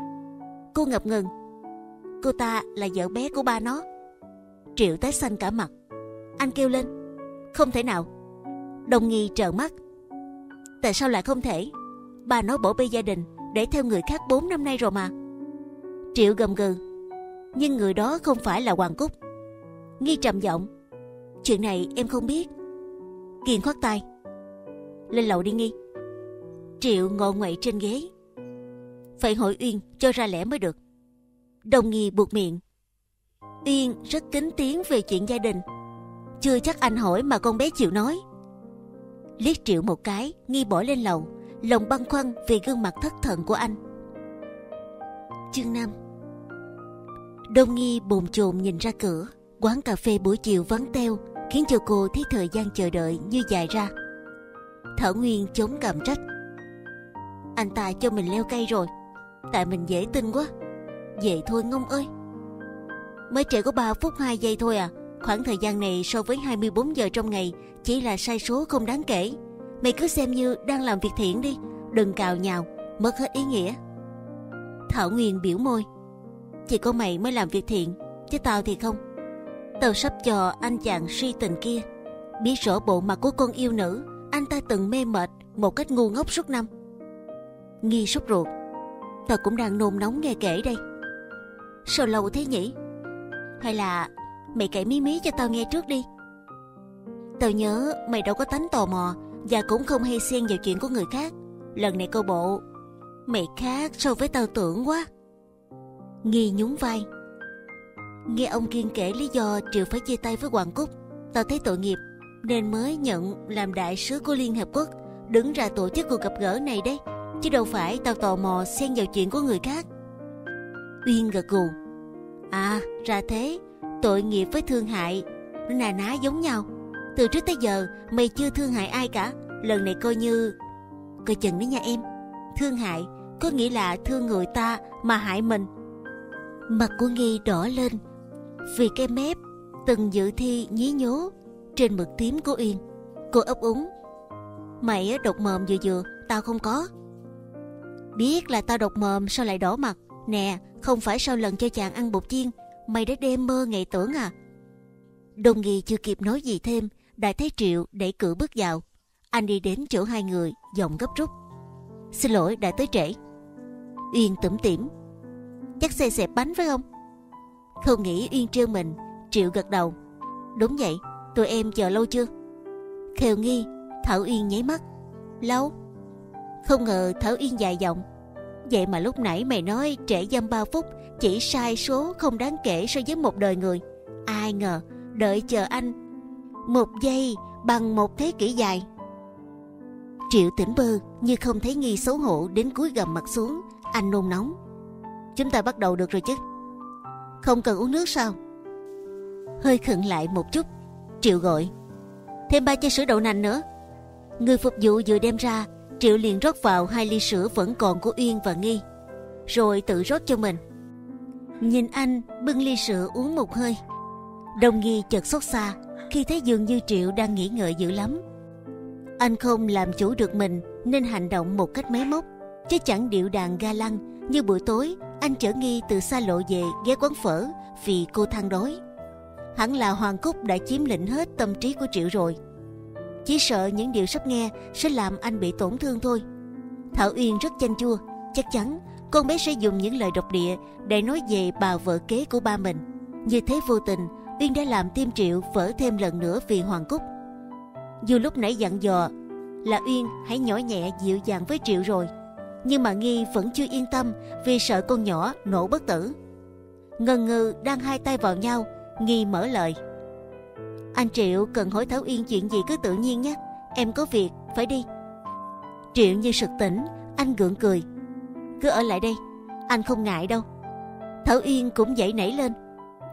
Cô ngập ngừng. Cô ta là vợ bé của ba nó. Triệu tái xanh cả mặt. Anh kêu lên: Không thể nào. Đông nghi trợn mắt. Tại sao lại không thể? Ba nó bỏ bê gia đình để theo người khác 4 năm nay rồi mà. Triệu gầm gừ. Nhưng người đó không phải là Hoàng Cúc. Nghi trầm giọng. Chuyện này em không biết. Kiên khoát tay. Lên lầu đi Nghi. Triệu ngồi ngoậy trên ghế. Phải hỏi Uyên cho ra lẽ mới được. Đồng Nghi buộc miệng. Uyên rất kính tiếng về chuyện gia đình. Chưa chắc anh hỏi mà con bé chịu nói. Liếc Triệu một cái, nghi bỏ lên lầu, lòng băn khoăn vì gương mặt thất thần của anh. Chương năm Đông Nghi bồn chồn nhìn ra cửa, quán cà phê buổi chiều vắng teo, khiến cho cô thấy thời gian chờ đợi như dài ra. Thảo Nguyên chống cảm trách. Anh ta cho mình leo cây rồi, tại mình dễ tin quá. Vậy thôi ngông ơi. Mới trễ có 3 phút 2 giây thôi à. Khoảng thời gian này so với 24 giờ trong ngày chỉ là sai số không đáng kể. Mày cứ xem như đang làm việc thiện đi, đừng cào nhào, mất hết ý nghĩa. Thảo Nguyên biểu môi. Chỉ có mày mới làm việc thiện, chứ tao thì không. Tao sắp cho anh chàng suy tình kia biết rõ bộ mặt của con yêu nữ anh ta từng mê mệt một cách ngu ngốc suốt năm. Nghi sốt ruột, tao cũng đang nôn nóng nghe kể đây. Sao lâu thế nhỉ? Hay là mày kể mí mí cho tao nghe trước đi. Tao nhớ mày đâu có tánh tò mò và cũng không hay xen vào chuyện của người khác. Lần này câu bộ mày khác so với tao tưởng quá. Nghi nhún vai. Nghe ông Kiên kể lý do Triệu phải chia tay với Hoàng Cúc, tao thấy tội nghiệp nên mới nhận làm đại sứ của Liên Hợp Quốc đứng ra tổ chức cuộc gặp gỡ này đấy. Chứ đâu phải tao tò mò xen vào chuyện của người khác. Uyên gật gù. À, ra thế, tội nghiệp với thương hại, nà ná giống nhau. Từ trước tới giờ mày chưa thương hại ai cả, lần này coi như coi chừng đấy nha em. Thương hại có nghĩa là thương người ta mà hại mình. Mặt của Nghi đỏ lên vì cái mép từng dự thi nhí nhố trên mực tím của Uyên. Cô ấp úng. Mày độc mồm vừa vừa, tao không có. Biết là tao độc mồm sao lại đỏ mặt? Nè, không phải sau lần cho chàng ăn bột chiên, mày đã đêm mơ ngày tưởng à? Đồng nghi chưa kịp nói gì thêm, đã thấy Triệu đẩy cửa bước vào. Anh đi đến chỗ hai người, giọng gấp rút. Xin lỗi đã tới trễ. Uyên tủm tỉm. Chắc xe xẹp bánh phải không? Không nghĩ Uyên trêu mình, Triệu gật đầu. Đúng vậy, tụi em chờ lâu chưa? Khều nghi, Thảo Uyên nháy mắt. Lâu. Không ngờ Thảo Uyên dài giọng. Vậy mà lúc nãy mày nói trễ dăm 3 phút chỉ sai số không đáng kể so với một đời người. Ai ngờ đợi chờ anh một giây bằng một thế kỷ dài. Triệu tỉnh bơ như không thấy nghi xấu hổ đến cúi gầm mặt xuống. Anh nôn nóng. Chúng ta bắt đầu được rồi chứ? Không cần uống nước sao? Hơi khựng lại một chút. Triệu gọi. Thêm ba chai sữa đậu nành nữa. Người phục vụ vừa đem ra, Triệu liền rót vào hai ly sữa vẫn còn của Uyên và Nghi, rồi tự rót cho mình. Nhìn anh bưng ly sữa uống một hơi. Đồng Nghi chợt xót xa khi thấy dường như Triệu đang nghĩ ngợi dữ lắm. Anh không làm chủ được mình nên hành động một cách máy móc, chứ chẳng điệu đàn ga lăng như buổi tối anh chở Nghi từ xa lộ về ghé quán phở vì cô than đói. Hẳn là Hoàng Cúc đã chiếm lĩnh hết tâm trí của Triệu rồi. Chỉ sợ những điều sắp nghe sẽ làm anh bị tổn thương thôi. Thảo Uyên rất chanh chua, chắc chắn con bé sẽ dùng những lời độc địa để nói về bà vợ kế của ba mình. Như thế vô tình, Uyên đã làm tim Triệu vỡ thêm lần nữa vì Hoàng Cúc. Dù lúc nãy dặn dò là Uyên hãy nhỏ nhẹ dịu dàng với Triệu rồi, nhưng mà Nghi vẫn chưa yên tâm vì sợ con nhỏ nổ bất tử. Ngần ngừ đang hai tay vào nhau, Nghi mở lời. Anh Triệu cần hỏi Thảo Yên chuyện gì cứ tự nhiên nhé, em có việc phải đi. Triệu như sực tỉnh, anh gượng cười. Cứ ở lại đây, anh không ngại đâu. Thảo Yên cũng dậy nảy lên.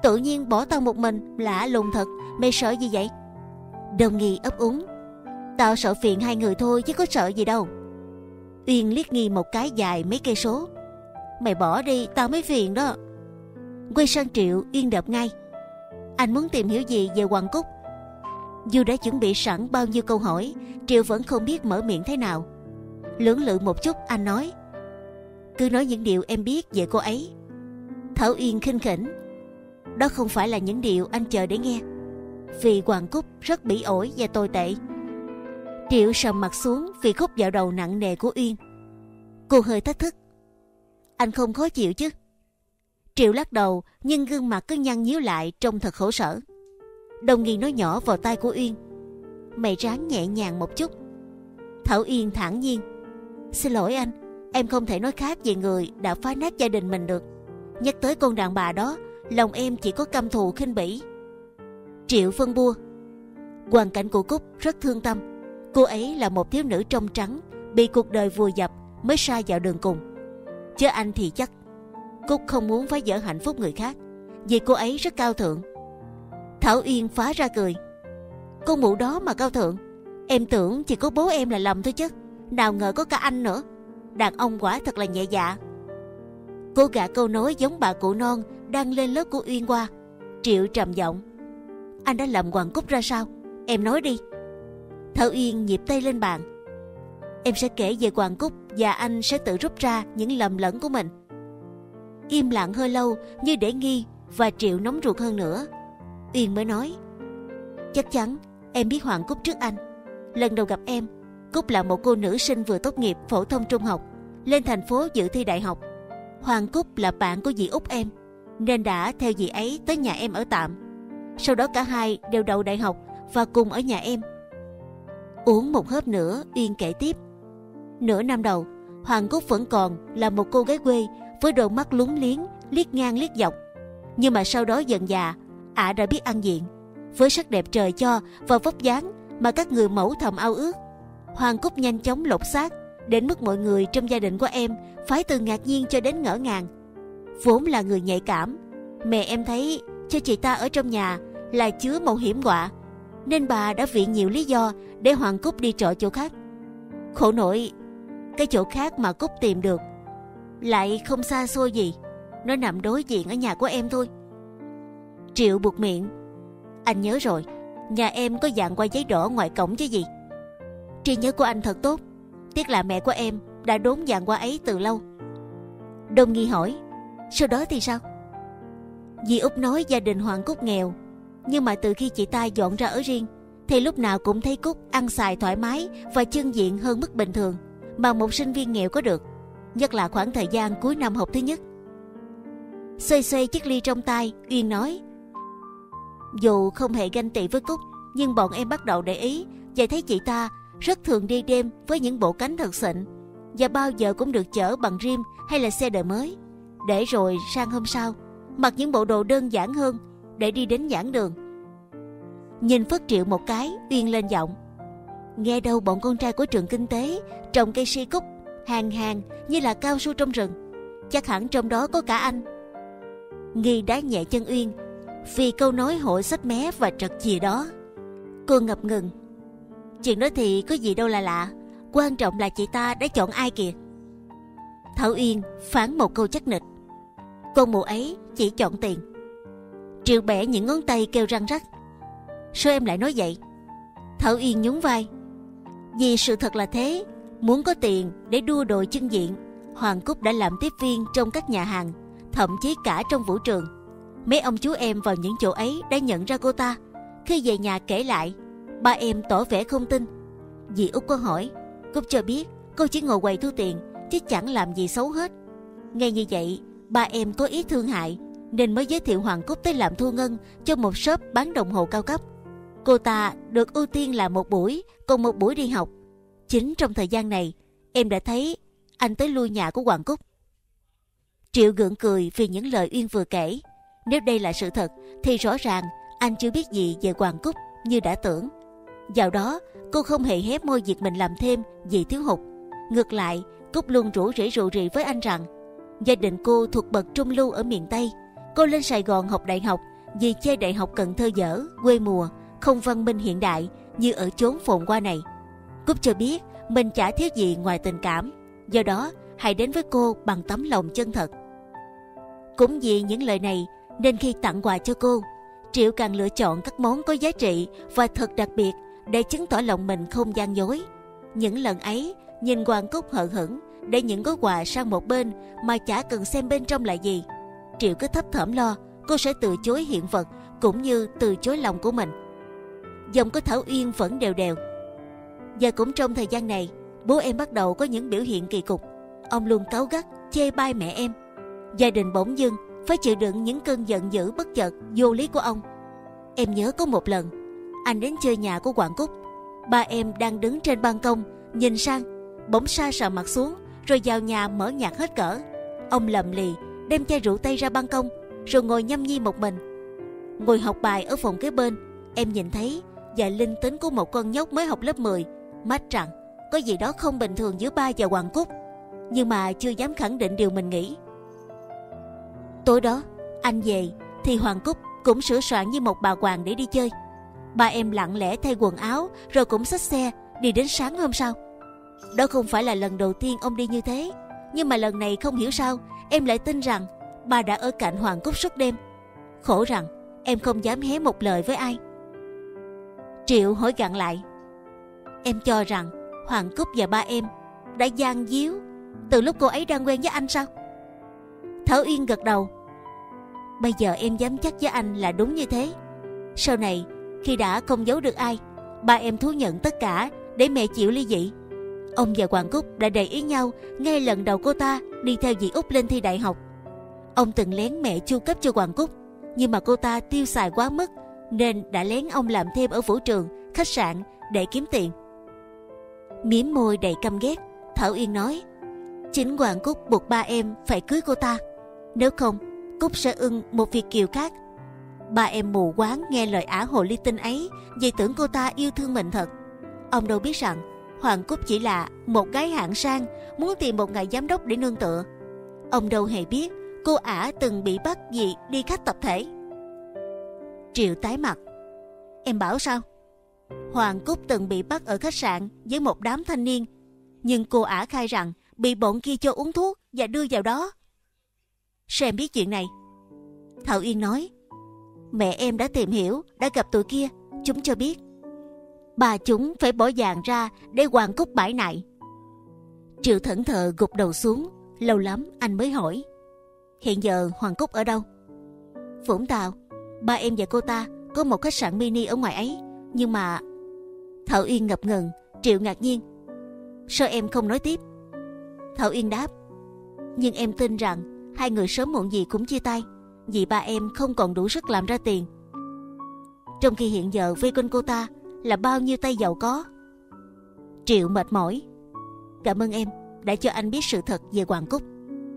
Tự nhiên bỏ tao một mình, lạ lùng thật, mày sợ gì vậy? Đồng nghi ấp úng. Tao sợ phiền hai người thôi chứ có sợ gì đâu. Uyên liếc nghi một cái dài mấy cây số. Mày bỏ đi, tao mới phiền đó. Quay sang Triệu, Uyên đập ngay. Anh muốn tìm hiểu gì về Hoàng Cúc? Dù đã chuẩn bị sẵn bao nhiêu câu hỏi, Triệu vẫn không biết mở miệng thế nào. Lưỡng lự một chút, anh nói: cứ nói những điều em biết về cô ấy. Thảo Uyên khinh khỉnh: đó không phải là những điều anh chờ để nghe. Vì Hoàng Cúc rất bỉ ổi và tồi tệ. Triệu sầm mặt xuống vì khúc dạo đầu nặng nề của Uyên. Cô hơi thách thức. Anh không khó chịu chứ? Triệu lắc đầu nhưng gương mặt cứ nhăn nhíu lại trông thật khổ sở. Đồng nghi nói nhỏ vào tai của Uyên. Mày ráng nhẹ nhàng một chút. Thảo Uyên thản nhiên. Xin lỗi anh, em không thể nói khác về người đã phá nát gia đình mình được. Nhắc tới con đàn bà đó, lòng em chỉ có căm thù khinh bỉ. Triệu phân bua. Hoàn cảnh của Cúc rất thương tâm. Cô ấy là một thiếu nữ trong trắng, bị cuộc đời vùi dập mới sa vào đường cùng. Chứ anh thì chắc Cúc không muốn phá vỡ hạnh phúc người khác, vì cô ấy rất cao thượng. Thảo Uyên phá ra cười. Con mụ đó mà cao thượng, em tưởng chỉ có bố em là lầm thôi chứ, nào ngờ có cả anh nữa. Đàn ông quả thật là nhẹ dạ. Cô gạ câu nói giống bà cụ non đang lên lớp của Uyên qua. Triệu trầm giọng. Anh đã lầm Hoàng Cúc ra sao? Em nói đi. Thảo Uyên nhịp tay lên bàn. Em sẽ kể về Hoàng Cúc và anh sẽ tự rút ra những lầm lẫn của mình. Im lặng hơi lâu như để nghi và Triệu nóng ruột hơn nữa. Uyên mới nói. Chắc chắn em biết Hoàng Cúc trước anh. Lần đầu gặp em, Cúc là một cô nữ sinh vừa tốt nghiệp phổ thông trung học, lên thành phố dự thi đại học. Hoàng Cúc là bạn của dì út em, nên đã theo dì ấy tới nhà em ở tạm. Sau đó cả hai đều đậu đại học và cùng ở nhà em. Uống một hớp nữa, Uyên kể tiếp. Nửa năm đầu, Hoàng Cúc vẫn còn là một cô gái quê với đôi mắt lúng liếng, liếc ngang liếc dọc. Nhưng mà sau đó dần già, ả đã biết ăn diện. Với sắc đẹp trời cho và vóc dáng mà các người mẫu thầm ao ước, Hoàng Cúc nhanh chóng lột xác đến mức mọi người trong gia đình của em phải từ ngạc nhiên cho đến ngỡ ngàng. Vốn là người nhạy cảm, mẹ em thấy cho chị ta ở trong nhà là chứa một hiểm họa, nên bà đã viện nhiều lý do để Hoàng Cúc đi trọ chỗ khác. Khổ nổi, cái chỗ khác mà Cúc tìm được lại không xa xôi gì, nó nằm đối diện ở nhà của em thôi. Triệu buộc miệng, anh nhớ rồi, nhà em có dạng qua giấy đỏ ngoài cổng chứ gì. Trí nhớ của anh thật tốt, tiếc là mẹ của em đã đốn dạng qua ấy từ lâu. Đông nghi hỏi, sau đó thì sao? Dì út nói gia đình Hoàng Cúc nghèo, nhưng mà từ khi chị ta dọn ra ở riêng, thì lúc nào cũng thấy Cúc ăn xài thoải mái và chân diện hơn mức bình thường mà một sinh viên nghèo có được, nhất là khoảng thời gian cuối năm học thứ nhất. Xoay xoay chiếc ly trong tay, Uyên nói: dù không hề ganh tị với Cúc, nhưng bọn em bắt đầu để ý và thấy chị ta rất thường đi đêm với những bộ cánh thật xịn và bao giờ cũng được chở bằng rim hay là xe đời mới. Để rồi sang hôm sau mặc những bộ đồ đơn giản hơn để đi đến giảng đường. Nhìn Phất Triệu một cái, Uyên lên giọng. Nghe đâu bọn con trai của trường kinh tế trồng cây si cúc hàng hàng như là cao su trong rừng. Chắc hẳn trong đó có cả anh. Nghi đá nhẹ chân Uyên vì câu nói hội sách mé và trật gì đó. Cô ngập ngừng. Chuyện đó thì có gì đâu là lạ. Quan trọng là chị ta đã chọn ai kìa. Thảo Uyên phán một câu chắc nịch. Con mụ ấy chỉ chọn tiền. Triệu bẻ những ngón tay kêu răng rắc. Sao em lại nói vậy? Thảo yên nhún vai. Vì sự thật là thế, muốn có tiền để đua đội chân diện, Hoàng Cúc đã làm tiếp viên trong các nhà hàng, thậm chí cả trong vũ trường. Mấy ông chú em vào những chỗ ấy đã nhận ra cô ta. Khi về nhà kể lại, ba em tỏ vẻ không tin. Dì út có hỏi, Cúc cho biết cô chỉ ngồi quầy thu tiền chứ chẳng làm gì xấu hết. Nghe như vậy, ba em có ý thương hại nên mới giới thiệu Hoàng Cúc tới làm thu ngân cho một shop bán đồng hồ cao cấp. Cô ta được ưu tiên là một buổi, còn một buổi đi học. Chính trong thời gian này, em đã thấy anh tới lui nhà của Hoàng Cúc. Triệu gượng cười vì những lời Uyên vừa kể. Nếu đây là sự thật, thì rõ ràng anh chưa biết gì về Hoàng Cúc như đã tưởng. Vào đó, cô không hề hé môi việc mình làm thêm vì thiếu hụt. Ngược lại, Cúc luôn rủ rỉ rủ rỉ với anh rằng gia đình cô thuộc bậc trung lưu ở miền Tây. Cô lên Sài Gòn học đại học vì chê đại học Cần Thơ dở, quê mùa, không văn minh hiện đại như ở chốn phồn qua này. Cúc cho biết mình chả thiếu gì ngoài tình cảm, do đó hãy đến với cô bằng tấm lòng chân thật. Cũng vì những lời này nên khi tặng quà cho cô, Triệu càng lựa chọn các món có giá trị và thật đặc biệt để chứng tỏ lòng mình không gian dối. Những lần ấy, nhìn Hoàng Cúc hờ hững để những gói quà sang một bên mà chả cần xem bên trong là gì. Triệu cứ thấp thỏm lo cô sẽ từ chối hiện vật cũng như từ chối lòng của mình. Dòng của Thảo Uyên vẫn đều đều. Và cũng trong thời gian này, bố em bắt đầu có những biểu hiện kỳ cục. Ông luôn cáu gắt, chê bai mẹ em. Gia đình bỗng dưng phải chịu đựng những cơn giận dữ bất chợt vô lý của ông. Em nhớ có một lần, anh đến chơi nhà của quảng Cúc, ba em đang đứng trên ban công nhìn sang, bỗng sa sờ mặt xuống rồi vào nhà mở nhạc hết cỡ. Ông lầm lì đem chai rượu tây ra ban công, rồi ngồi nhâm nhi một mình. Ngồi học bài ở phòng kế bên, em nhìn thấy và linh tính của một con nhóc mới học lớp 10 mách rằng có gì đó không bình thường giữa ba và Hoàng Cúc, nhưng mà chưa dám khẳng định điều mình nghĩ. Tối đó, anh về thì Hoàng Cúc cũng sửa soạn như một bà hoàng để đi chơi. Ba em lặng lẽ thay quần áo rồi cũng xách xe đi đến sáng hôm sau. Đó không phải là lần đầu tiên ông đi như thế, nhưng mà lần này không hiểu sao em lại tin rằng bà đã ở cạnh Hoàng Cúc suốt đêm. Khổ rằng em không dám hé một lời với ai. Triệu hỏi gặn lại. Em cho rằng Hoàng Cúc và ba em đã gian díu từ lúc cô ấy đang quen với anh sao? Thảo yên gật đầu. Bây giờ em dám chắc với anh là đúng như thế. Sau này khi đã không giấu được ai, ba em thú nhận tất cả để mẹ chịu ly dị. Ông và Hoàng Cúc đã để ý nhau ngay lần đầu cô ta đi theo dì út lên thi đại học. Ông từng lén mẹ chu cấp cho Hoàng Cúc, nhưng mà cô ta tiêu xài quá mức nên đã lén ông làm thêm ở vũ trường, khách sạn để kiếm tiền. Mím môi đầy căm ghét, Thảo yên nói: chính Hoàng Cúc buộc ba em phải cưới cô ta, nếu không Cúc sẽ ưng một việc kiều khác. Ba em mù quáng nghe lời ả hồ ly tinh ấy, vì tưởng cô ta yêu thương mình thật. Ông đâu biết rằng Hoàng Cúc chỉ là một gái hạng sang muốn tìm một ngày giám đốc để nương tựa. Ông đâu hề biết cô ả từng bị bắt vì đi khách tập thể. Triệu tái mặt. Em bảo sao? Hoàng Cúc từng bị bắt ở khách sạn với một đám thanh niên, nhưng cô ả khai rằng bị bọn kia cho uống thuốc và đưa vào đó. Sao em biết chuyện này? Thảo Yên nói, mẹ em đã tìm hiểu, đã gặp tụi kia, chúng cho biết. Bà chúng phải bỏ vàng ra để Hoàng Cúc bãi nại. Triệu thẫn thờ gục đầu xuống, lâu lắm anh mới hỏi. Hiện giờ Hoàng Cúc ở đâu? Vũng Tàu. Ba em và cô ta có một khách sạn mini ở ngoài ấy, nhưng mà Thảo Uyên ngập ngừng, Triệu ngạc nhiên. Sao em không nói tiếp? Thảo Uyên đáp. Nhưng em tin rằng hai người sớm muộn gì cũng chia tay, vì ba em không còn đủ sức làm ra tiền. Trong khi hiện giờ vây quanh cô ta là bao nhiêu tay giàu có. Triệu mệt mỏi. Cảm ơn em đã cho anh biết sự thật về Hoàng Cúc.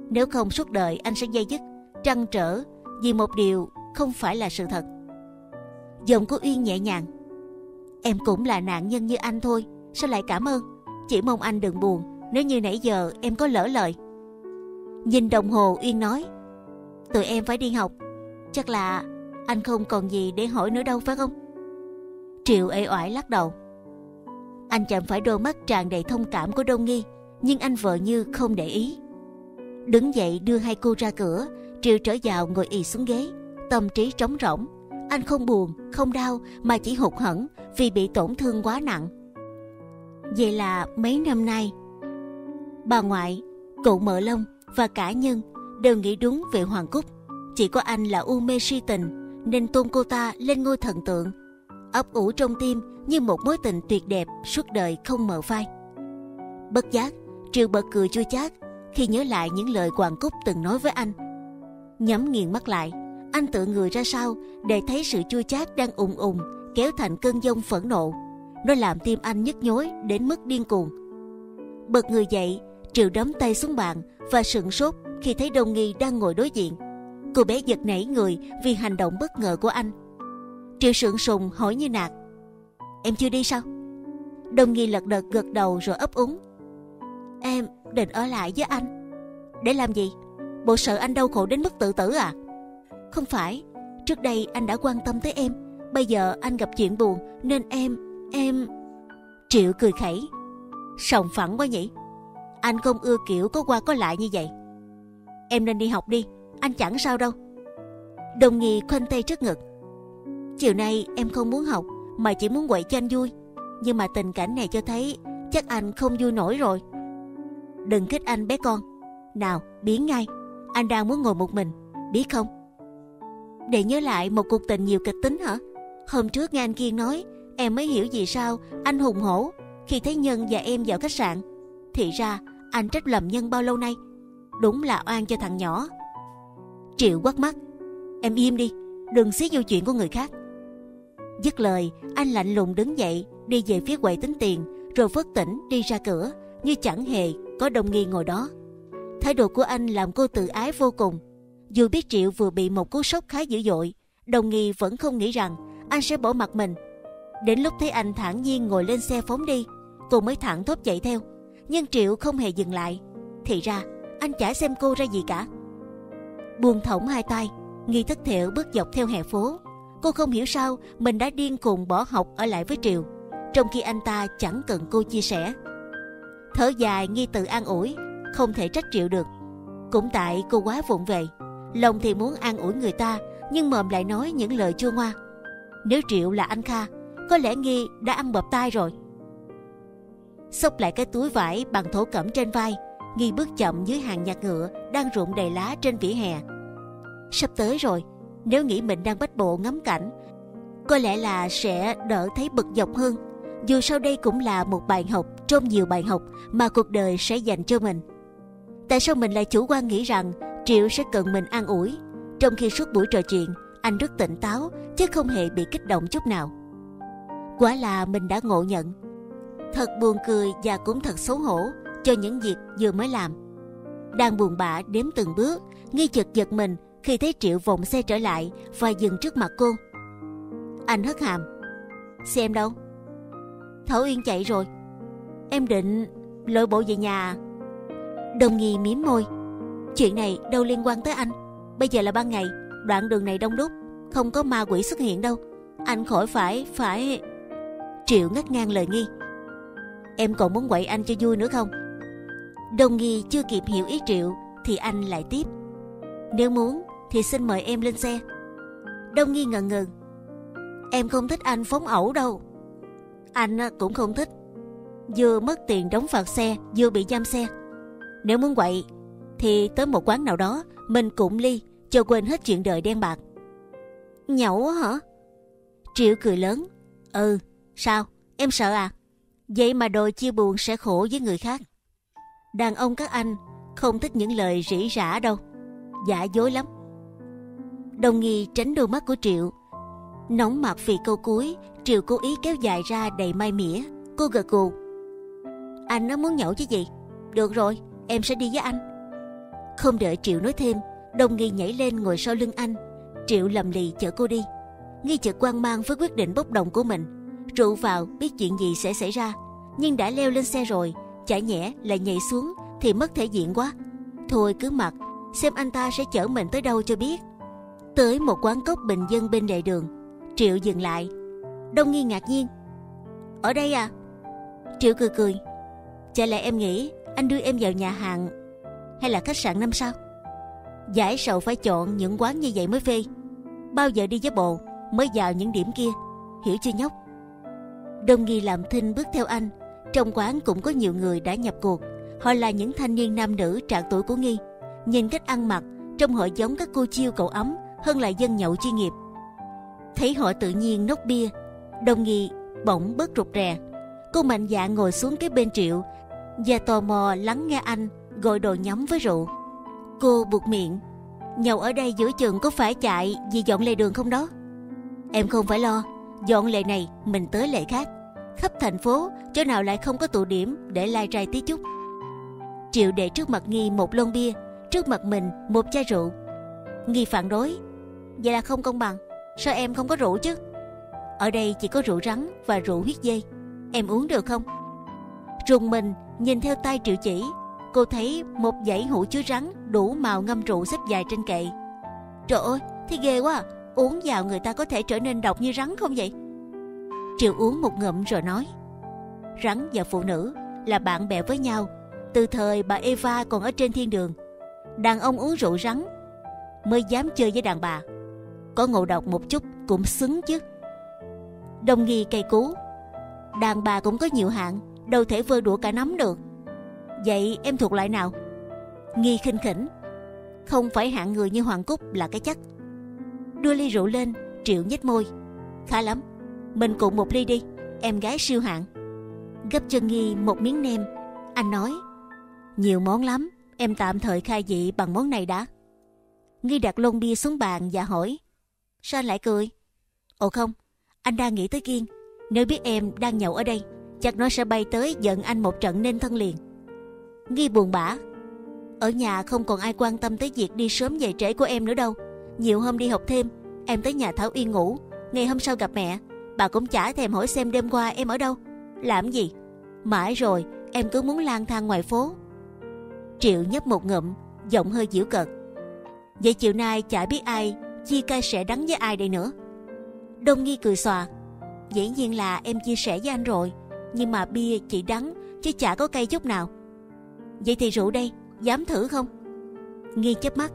Nếu không suốt đời anh sẽ dây dứt, trăn trở vì một điều không phải là sự thật. Giọng của Uyên nhẹ nhàng. Em cũng là nạn nhân như anh thôi, sao lại cảm ơn? Chỉ mong anh đừng buồn nếu như nãy giờ em có lỡ lời. Nhìn đồng hồ Uyên nói, tụi em phải đi học, chắc là anh không còn gì để hỏi nữa đâu phải không? Triệu ê oải lắc đầu. Anh chạm phải đôi mắt tràn đầy thông cảm của Đông Nghi, nhưng anh vợ như không để ý. Đứng dậy đưa hai cô ra cửa, Triệu trở vào ngồi ì xuống ghế, tâm trí trống rỗng. Anh không buồn, không đau mà chỉ hụt hẫng vì bị tổn thương quá nặng. Vậy là mấy năm nay, bà ngoại, cụ mợ long và cả nhân đều nghĩ đúng về Hoàng Cúc. Chỉ có anh là u mê si tình nên tôn cô ta lên ngôi thần tượng, ấp ủ trong tim như một mối tình tuyệt đẹp suốt đời không mờ phai. Bất giác, Triều bật cười chua chát khi nhớ lại những lời Hoàng Cúc từng nói với anh. Nhắm nghiền mắt lại, anh tự người ra sau để thấy sự chua chát đang ùng ùng kéo thành cơn giông phẫn nộ. Nó làm tim anh nhức nhối đến mức điên cuồng. Bật người dậy, Triệu đấm tay xuống bàn và sững sốt khi thấy Đông Nghi đang ngồi đối diện. Cô bé giật nảy người vì hành động bất ngờ của anh. Triệu sượng sùng hỏi như nạt. Em chưa đi sao? Đông Nghi lật đật gật đầu rồi ấp úng. Em định ở lại với anh. Để làm gì? Bộ sợ anh đau khổ đến mức tự tử à? Không phải. Trước đây anh đã quan tâm tới em. Bây giờ anh gặp chuyện buồn nên em, em... Triệu cười khẩy. Sòng phẳng quá nhỉ? Anh không ưa kiểu có qua có lại như vậy. Em nên đi học đi, anh chẳng sao đâu. Đồng nghi khoanh tay trước ngực. Chiều nay em không muốn học mà chỉ muốn quậy cho anh vui. Nhưng mà tình cảnh này cho thấy chắc anh không vui nổi rồi. Đừng kích anh bé con. Nào biến ngay, anh đang muốn ngồi một mình, biết không? Để nhớ lại một cuộc tình nhiều kịch tính hả? Hôm trước nghe anh Kiên nói, em mới hiểu vì sao anh hùng hổ khi thấy Nhân và em vào khách sạn. Thì ra anh trách lầm Nhân bao lâu nay. Đúng là oan cho thằng nhỏ. Triệu quắt mắt, em im đi, đừng xí vô chuyện của người khác. Dứt lời, anh lạnh lùng đứng dậy, đi về phía quầy tính tiền, rồi phớt tỉnh đi ra cửa, như chẳng hề có đồng nghi ngồi đó. Thái độ của anh làm cô tự ái vô cùng. Dù biết Triệu vừa bị một cú sốc khá dữ dội, đồng nghi vẫn không nghĩ rằng anh sẽ bỏ mặt mình. Đến lúc thấy anh thản nhiên ngồi lên xe phóng đi, cô mới thẳng thốt chạy theo. Nhưng Triệu không hề dừng lại. Thì ra anh chả xem cô ra gì cả. Buông thõng hai tay, nghi thất thểu bước dọc theo hè phố. Cô không hiểu sao mình đã điên cuồng bỏ học ở lại với Triệu, trong khi anh ta chẳng cần cô chia sẻ. Thở dài nghi tự an ủi, không thể trách Triệu được. Cũng tại cô quá vụng về, lòng thì muốn an ủi người ta, nhưng mồm lại nói những lời chua ngoa. Nếu Triệu là anh Kha, có lẽ nghi đã ăn bập tai rồi. Xốc lại cái túi vải bằng thổ cẩm trên vai, nghi bước chậm dưới hàng nhạc ngựa đang rụng đầy lá trên vỉa hè. Sắp tới rồi, nếu nghĩ mình đang bách bộ ngắm cảnh, có lẽ là sẽ đỡ thấy bực dọc hơn. Dù sau đây cũng là một bài học trong nhiều bài học mà cuộc đời sẽ dành cho mình. Tại sao mình lại chủ quan nghĩ rằng Triệu sẽ cần mình an ủi, trong khi suốt buổi trò chuyện anh rất tỉnh táo chứ không hề bị kích động chút nào. Quả là mình đã ngộ nhận. Thật buồn cười và cũng thật xấu hổ cho những việc vừa mới làm. Đang buồn bã đếm từng bước, nghi chợt giật mình khi thấy Triệu vòng xe trở lại và dừng trước mặt cô. Anh hất hàm. Xem đâu? Thảo Uyên chạy rồi. Em định lội bộ về nhà à? Đồng nghi mím môi. Chuyện này đâu liên quan tới anh. Bây giờ là ban ngày, đoạn đường này đông đúc, không có ma quỷ xuất hiện đâu. Anh khỏi phải phải. Triệu ngắt ngang lời nghi. Em còn muốn quậy anh cho vui nữa không? Đồng nghi chưa kịp hiểu ý Triệu thì anh lại tiếp. Nếu muốn thì xin mời em lên xe. Đông nghi ngần ngừng Em không thích anh phóng ẩu đâu. Anh cũng không thích. Vừa mất tiền đóng phạt xe, vừa bị giam xe. Nếu muốn quậy thì tới một quán nào đó mình cũng ly cho quên hết chuyện đời đen bạc. Nhậu hả? Triệu cười lớn. Ừ, sao? Em sợ à? Vậy mà đòi chia buồn sẽ khổ với người khác. Đàn ông các anh không thích những lời rỉ rả đâu. Giả dối lắm. Đồng nghi tránh đôi mắt của Triệu. Nóng mặt vì câu cuối, Triệu cố ý kéo dài ra đầy mai mỉa. Cô gật gù. Anh nó muốn nhậu chứ gì? Được rồi, em sẽ đi với anh. Không đợi Triệu nói thêm, Đồng nghi nhảy lên ngồi sau lưng anh. Triệu lầm lì chở cô đi. Nghi chợt quan mang với quyết định bốc đồng của mình. Rượu vào biết chuyện gì sẽ xảy ra, nhưng đã leo lên xe rồi, chả nhẽ lại nhảy xuống thì mất thể diện quá. Thôi cứ mặc, xem anh ta sẽ chở mình tới đâu cho biết. Tới một quán cốc bình dân bên lề đường, Triệu dừng lại. Đông nghi ngạc nhiên. Ở đây à? Triệu cười cười. Chả lẽ em nghĩ anh đưa em vào nhà hàng hay là khách sạn năm sao? Giải sầu phải chọn những quán như vậy mới phê. Bao giờ đi với bộ mới vào những điểm kia, hiểu chưa nhóc? Đông nghi làm thinh bước theo anh. Trong quán cũng có nhiều người đã nhập cuộc. Họ là những thanh niên nam nữ trạng tuổi của nghi. Nhìn cách ăn mặc, trong họ giống các cô chiêu cậu ấm hơn là dân nhậu chuyên nghiệp. Thấy họ tự nhiên nốc bia, đồng nghi bỗng bớt rụt rè. Cô mạnh dạn ngồi xuống cái bên triệu và tò mò lắng nghe anh gọi đồ nhắm với rượu. Cô buộc miệng, nhậu ở đây giữa chừng có phải chạy vì dọn lề đường không đó? Em không phải lo, dọn lề này mình tới lề khác. Khắp thành phố, chỗ nào lại không có tụ điểm để lai rai tí chút. Triệu để trước mặt Nghi một lon bia, trước mặt mình một chai rượu. Nghi phản đối, vậy là không công bằng. Sao em không có rượu chứ? Ở đây chỉ có rượu rắn và rượu huyết dây. Em uống được không? Rùng mình nhìn theo tay Triệu chỉ, cô thấy một dãy hũ chứa rắn đủ màu ngâm rượu xếp dài trên kệ. Trời ơi, thì ghê quá! À. Uống vào người ta có thể trở nên độc như rắn không vậy? Triệu uống một ngụm rồi nói: Rắn và phụ nữ là bạn bè với nhau từ thời bà Eva còn ở trên thiên đường. Đàn ông uống rượu rắn mới dám chơi với đàn bà. Có ngộ độc một chút cũng xứng chứ. Đồng nghi cây cú. Đàn bà cũng có nhiều hạng, đâu thể vơ đũa cả nắm được. Vậy em thuộc loại nào? Nghi khinh khỉnh. Không phải hạng người như Hoàng Cúc là cái chắc. Đưa ly rượu lên, Triệu nhếch môi. Khá lắm, mình cùng một ly đi, em gái siêu hạng. Gấp cho Nghi một miếng nem, anh nói. Nhiều món lắm, em tạm thời khai vị bằng món này đã. Nghi đặt lon bia xuống bàn và hỏi. Sao anh lại cười? Ồ không, anh đang nghĩ tới Kiên. Nếu biết em đang nhậu ở đây, chắc nó sẽ bay tới giận anh một trận nên thân liền. Nghi buồn bã. Ở nhà không còn ai quan tâm tới việc đi sớm về trễ của em nữa đâu. Nhiều hôm đi học thêm, em tới nhà Thảo yên ngủ. Ngày hôm sau gặp mẹ, bà cũng chả thèm hỏi xem đêm qua em ở đâu, làm gì. Mãi rồi em cứ muốn lang thang ngoài phố. Triệu nhấp một ngụm, giọng hơi giễu cợt. Vậy chiều nay chả biết ai chia cay sẻ đắng với ai đây nữa. Đông Nghi cười xòa. Dĩ nhiên là em chia sẻ với anh rồi, nhưng mà bia chỉ đắng chứ chả có cay chút nào. Vậy thì rượu đây, dám thử không? Nghi chớp mắt.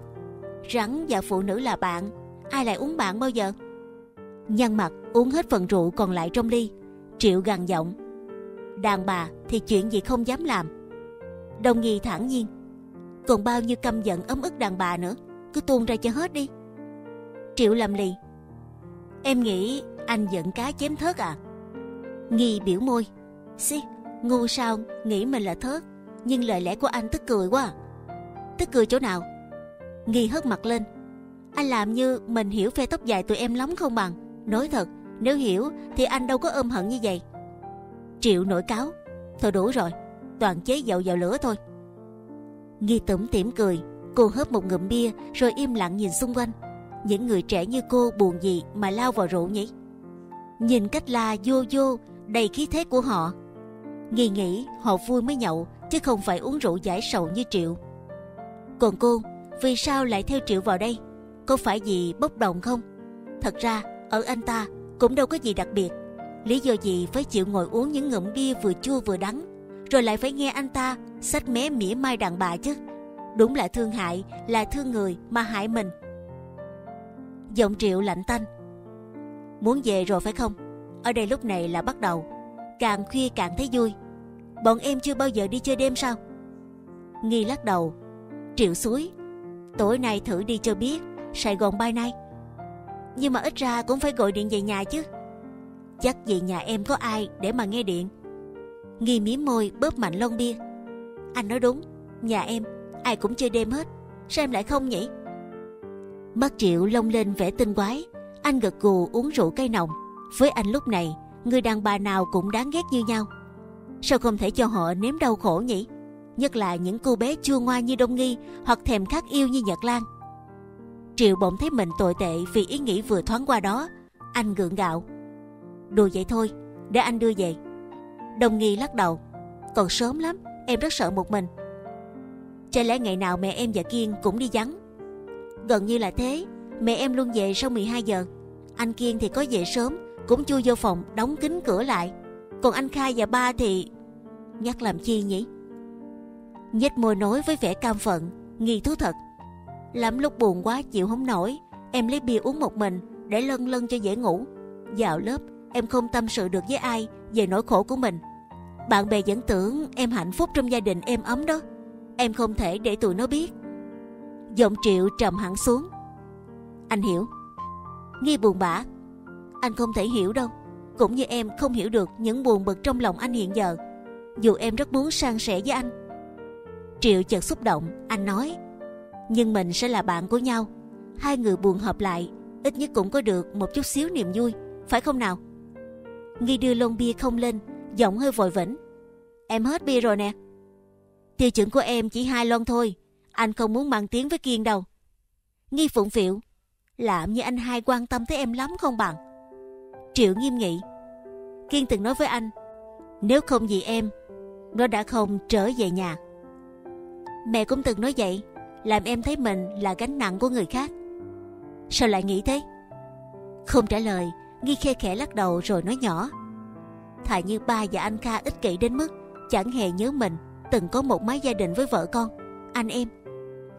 Rắn và phụ nữ là bạn, ai lại uống bạn bao giờ? Nhăn mặt uống hết phần rượu còn lại trong ly. Triệu gằn giọng. Đàn bà thì chuyện gì không dám làm. Đông Nghi thản nhiên. Còn bao nhiêu căm giận ấm ức đàn bà nữa, cứ tuôn ra cho hết đi. Triệu làm lì. Em nghĩ anh giận cá chém thớt à? Nghi biểu môi. Xí, ngu sao nghĩ mình là thớt, nhưng lời lẽ của anh tức cười quá. À. Tức cười chỗ nào? Nghi hất mặt lên. Anh làm như mình hiểu phe tóc dài tụi em lắm không bằng. Nói thật, nếu hiểu thì anh đâu có ôm hận như vậy. Triệu nổi cáo. Thôi đủ rồi, toàn chế dầu vào lửa thôi. Nghi tủm tỉm cười, cô hớp một ngụm bia rồi im lặng nhìn xung quanh. Những người trẻ như cô buồn gì mà lao vào rượu nhỉ? Nhìn cách la vô vô đầy khí thế của họ, nghi nghĩ họ vui mới nhậu chứ không phải uống rượu giải sầu như Triệu. Còn cô, vì sao lại theo Triệu vào đây? Có phải gì bốc đồng không? Thật ra ở anh ta cũng đâu có gì đặc biệt. Lý do gì phải chịu ngồi uống những ngụm bia vừa chua vừa đắng, rồi lại phải nghe anh ta sách mé mỉa mai đàn bà chứ? Đúng là thương hại, là thương người mà hại mình. Giọng Triệu lạnh tanh. Muốn về rồi phải không? Ở đây lúc này là bắt đầu. Càng khuya càng thấy vui. Bọn em chưa bao giờ đi chơi đêm sao? Nghi lắc đầu. Triệu suối. Tối nay thử đi cho biết. Sài Gòn bay nay. Nhưng mà ít ra cũng phải gọi điện về nhà chứ. Chắc về nhà em có ai để mà nghe điện. Nghi mím môi bóp mạnh lon bia. Anh nói đúng. Nhà em ai cũng chơi đêm hết. Sao em lại không nhỉ? Mắt Triệu lông lên vẻ tinh quái. Anh gật gù uống rượu cây nồng. Với anh lúc này, người đàn bà nào cũng đáng ghét như nhau. Sao không thể cho họ nếm đau khổ nhỉ? Nhất là những cô bé chua ngoa như Đông Nghi hoặc thèm khát yêu như Nhật Lan. Triệu bỗng thấy mình tồi tệ vì ý nghĩ vừa thoáng qua đó. Anh gượng gạo. Đùa vậy thôi, để anh đưa về. Đông Nghi lắc đầu. Còn sớm lắm, em rất sợ một mình. Chả lẽ ngày nào mẹ em và Kiên cũng đi vắng? Gần như là thế, mẹ em luôn về sau 12 giờ. Anh Kiên thì có về sớm, cũng chui vô phòng đóng kín cửa lại. Còn anh Khai và ba thì nhắc làm chi nhỉ? nhếch môi nói với vẻ cam phận, nghi thú thật. Lắm lúc buồn quá chịu không nổi, em lấy bia uống một mình để lân lân cho dễ ngủ. Vào lớp em không tâm sự được với ai về nỗi khổ của mình. Bạn bè vẫn tưởng em hạnh phúc trong gia đình êm ấm đó. Em không thể để tụi nó biết. Giọng Triệu trầm hẳn xuống. Anh hiểu. Nghi buồn bã. Anh không thể hiểu đâu. Cũng như em không hiểu được những buồn bực trong lòng anh hiện giờ. Dù em rất muốn san sẻ với anh. Triệu chợt xúc động, anh nói. Nhưng mình sẽ là bạn của nhau. Hai người buồn hợp lại, ít nhất cũng có được một chút xíu niềm vui, phải không nào? Nghi đưa lon bia không lên, giọng hơi vội vĩnh. Em hết bia rồi nè. Tiêu chuẩn của em chỉ hai lon thôi, anh không muốn mang tiếng với Kiên đâu. Nghi phụng phiệu làm như anh hai quan tâm tới em lắm không bằng. Triệu nghiêm nghị, Kiên từng nói với anh, nếu không vì em, nó đã không trở về nhà. Mẹ cũng từng nói vậy, làm em thấy mình là gánh nặng của người khác. Sao lại nghĩ thế? Không trả lời, Nghi khe khẽ lắc đầu rồi nói nhỏ. Thà như ba và anh Kha ích kỷ đến mức chẳng hề nhớ mình từng có một mái gia đình với vợ con, anh em.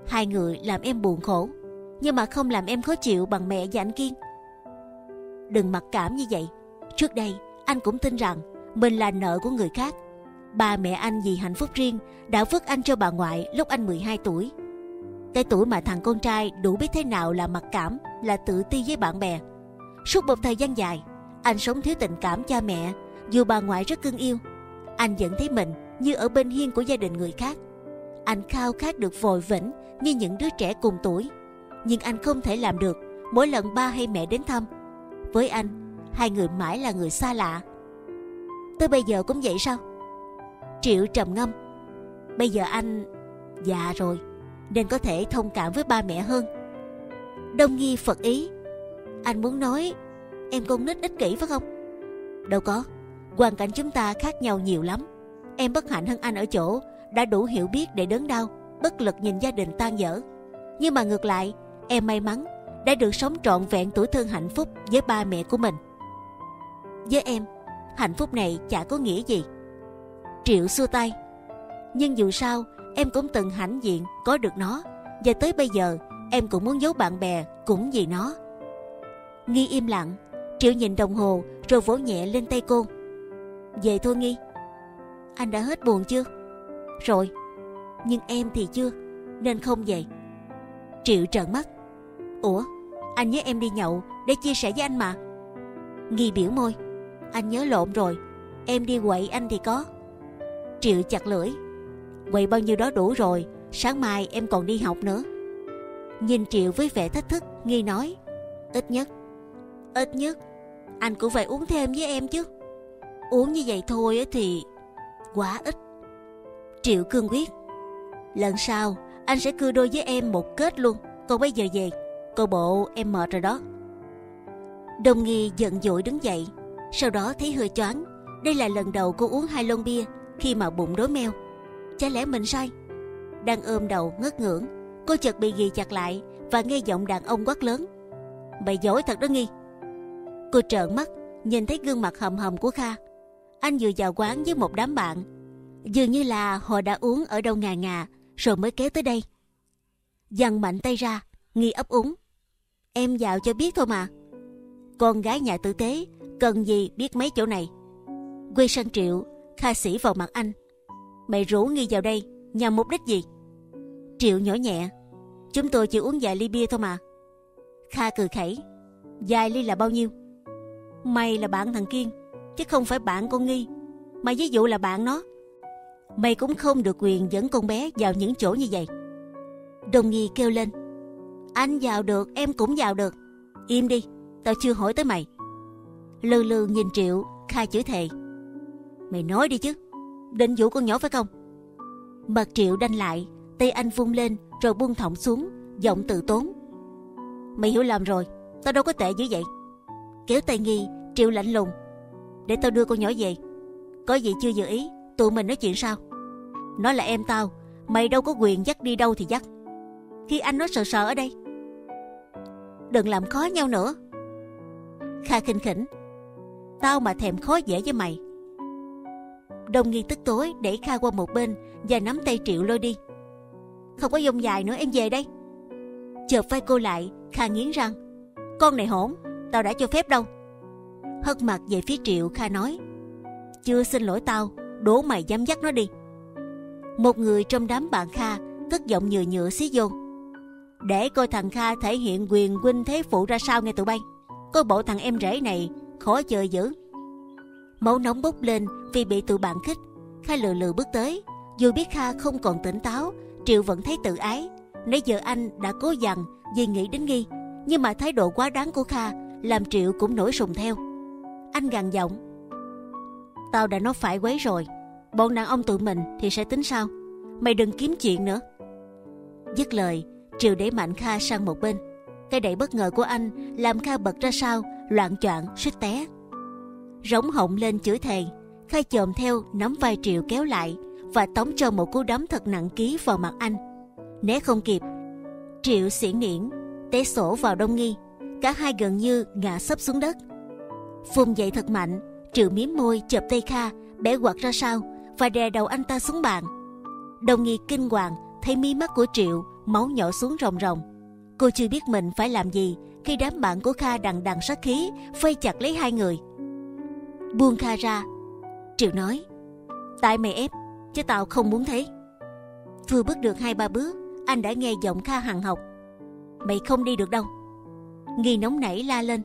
Hai người làm em buồn khổ, nhưng mà không làm em khó chịu bằng mẹ và anh Kiên. Đừng mặc cảm như vậy. Trước đây, anh cũng tin rằng mình là nợ của người khác. Ba mẹ anh vì hạnh phúc riêng đã vứt anh cho bà ngoại lúc anh 12 tuổi. Cái tuổi mà thằng con trai đủ biết thế nào là mặc cảm, là tự ti với bạn bè. Suốt một thời gian dài, anh sống thiếu tình cảm cha mẹ, dù bà ngoại rất cưng yêu. Anh vẫn thấy mình như ở bên hiên của gia đình người khác. Anh khao khát được vội vĩnh như những đứa trẻ cùng tuổi, nhưng anh không thể làm được mỗi lần ba hay mẹ đến thăm. Với anh, hai người mãi là người xa lạ. Tới bây giờ cũng vậy sao? Triệu trầm ngâm. Bây giờ anh già rồi, nên có thể thông cảm với ba mẹ hơn. Đông nghi phật ý. Anh muốn nói em con nít ích kỷ phải không? Đâu có, hoàn cảnh chúng ta khác nhau nhiều lắm. Em bất hạnh hơn anh ở chỗ đã đủ hiểu biết để đớn đau, bất lực nhìn gia đình tan vỡ. Nhưng mà ngược lại, em may mắn đã được sống trọn vẹn tuổi thơ hạnh phúc với ba mẹ của mình. Với em, hạnh phúc này chả có nghĩa gì. Triệu xua tay. Nhưng dù sao, em cũng từng hãnh diện có được nó, và tới bây giờ em cũng muốn giấu bạn bè cũng vì nó. Nghi im lặng, Triệu nhìn đồng hồ rồi vỗ nhẹ lên tay cô. Về thôi Nghi. Anh đã hết buồn chưa? Rồi, nhưng em thì chưa, nên không vậy. Triệu trợn mắt. Ủa, anh nhớ em đi nhậu để chia sẻ với anh mà. Nghi biểu môi. Anh nhớ lộn rồi, em đi quậy anh thì có. Triệu chặt lưỡi. Quậy bao nhiêu đó đủ rồi, sáng mai em còn đi học nữa. Nhìn Triệu với vẻ thách thức, Nghi nói. Ít nhất, ít nhất, anh cũng phải uống thêm với em chứ. Uống như vậy thôi thì quá ít. Triệu cương quyết. Lần sau anh sẽ cưa đôi với em một kết luôn. Còn bây giờ về, cô bộ em mệt rồi đó. Đồng nghi giận dỗi đứng dậy, sau đó thấy hơi choáng. Đây là lần đầu cô uống hai lon bia khi mà bụng đói meo. Chả lẽ mình sai? Đang ôm đầu ngất ngưỡng, cô chợt bị ghi chặt lại và nghe giọng đàn ông quát lớn. Bày dối thật đó nghi. Cô trợn mắt, nhìn thấy gương mặt hầm hầm của Kha. Anh vừa vào quán với một đám bạn, dường như là họ đã uống ở đâu ngà ngà rồi mới kéo tới đây. Giằng mạnh tay ra, nghi ấp úng. Em vào cho biết thôi mà. Con gái nhà tử tế cần gì biết mấy chỗ này. Quy sân Triệu, Kha sĩ vào mặt anh. Mày rủ nghi vào đây nhằm mục đích gì? Triệu nhỏ nhẹ. Chúng tôi chỉ uống vài ly bia thôi mà. Kha cười khẩy. Vài ly là bao nhiêu? Mày là bạn thằng Kiên, chứ không phải bạn con Nghi. Mà ví dụ là bạn nó. Mày cũng không được quyền dẫn con bé vào những chỗ như vậy. Đồng nghi kêu lên. Anh vào được, em cũng vào được. Im đi, tao chưa hỏi tới mày. Lư lư nhìn Triệu, khai chữ thề. Mày nói đi chứ, định dụ con nhỏ phải không? Mặt Triệu đanh lại, tay anh vung lên rồi buông thõng xuống, giọng tự tốn. Mày hiểu lầm rồi, tao đâu có tệ như vậy. Kéo tay nghi, Triệu lạnh lùng. Để tao đưa con nhỏ về. Có gì chưa vừa ý, tụi mình nói chuyện sao? Nó là em tao, mày đâu có quyền dắt đi đâu thì dắt. Khi anh nói sợ sợ ở đây. Đừng làm khó nhau nữa. Kha khinh khỉnh. Tao mà thèm khó dễ với mày. Đồng nghi tức tối đẩy Kha qua một bên và nắm tay Triệu lôi đi. Không có dông dài nữa em về đây. Chợp vai cô lại, Kha nghiến răng. Con này hỗn, tao đã cho phép đâu. Hất mặt về phía Triệu Kha nói. Chưa xin lỗi tao, đố mày dám dắt nó đi. Một người trong đám bạn Kha cất giọng nhựa nhựa xí vô. Để coi thằng Kha thể hiện quyền huynh thế phụ ra sao nghe tụi bay. Coi bộ thằng em rể này khó chơi dữ. Máu nóng bốc lên vì bị tụi bạn khích. Kha lừ lừ bước tới. Dù biết Kha không còn tỉnh táo, Triệu vẫn thấy tự ái. Nãy giờ anh đã cố dằn vì nghĩ đến nghi, nhưng mà thái độ quá đáng của Kha làm Triệu cũng nổi sùng theo. Anh gằn giọng. Tao đã nói phải quấy rồi. Bọn đàn ông tụi mình thì sẽ tính sao? Mày đừng kiếm chuyện nữa. Dứt lời, Triệu đẩy mạnh Kha sang một bên. Cái đẩy bất ngờ của anh làm Kha bật ra sau, loạn choạng suýt té. Rống họng lên chửi thề, Kha chồm theo nắm vai Triệu kéo lại và tống cho một cú đấm thật nặng ký vào mặt anh. Né không kịp, Triệu xỉn niễn té sổ vào đông nghi, cả hai gần như ngã sấp xuống đất. Phun dậy thật mạnh, Triệu miếm môi chợp tay Kha, bẻ quạt ra sau và đè đầu anh ta xuống bàn. đồng nghi kinh hoàng thấy mí mắt của Triệu máu nhỏ xuống ròng ròng. Cô chưa biết mình phải làm gì khi đám bạn của Kha đằng đằng sát khí vây chặt lấy hai người. Buông Kha ra, Triệu nói: Tại mày ép, chứ tao không muốn thấy Vừa bước được hai ba bước, anh đã nghe giọng Kha hằng học: Mày không đi được đâu. Nghi nóng nảy la lên: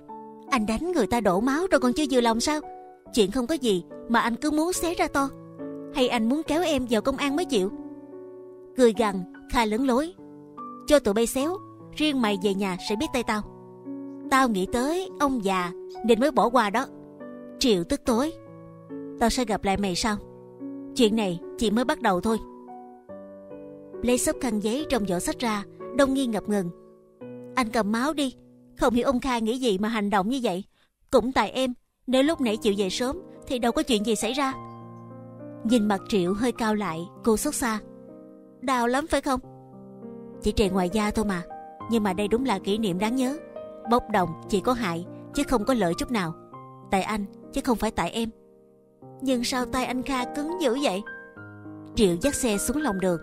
Anh đánh người ta đổ máu rồi còn chưa vừa lòng sao? Chuyện không có gì mà anh cứ muốn xé ra to. Hay anh muốn kéo em vào công an mới chịu? Cười gằn, Kha lớn lối: Cho tụi bay xéo, riêng mày về nhà sẽ biết tay tao. Tao nghĩ tới ông già nên mới bỏ qua đó. Triệu tức tối. Tao sẽ gặp lại mày sau. Chuyện này chỉ mới bắt đầu thôi. lấy xấp khăn giấy trong giỏ sách ra. Đông nghi ngập ngừng. Anh cầm máu đi. Không hiểu ông Kha nghĩ gì mà hành động như vậy. Cũng tại em. Nếu lúc nãy chịu về sớm thì đâu có chuyện gì xảy ra. Nhìn mặt Triệu hơi cao lại, cô xót xa. Đau lắm phải không? Chỉ trề ngoài da thôi mà. Nhưng mà đây đúng là kỷ niệm đáng nhớ. Bốc đồng chỉ có hại chứ không có lợi chút nào. Tại anh chứ không phải tại em. Nhưng sao tay anh Kha cứng dữ vậy? Triệu dắt xe xuống lòng đường.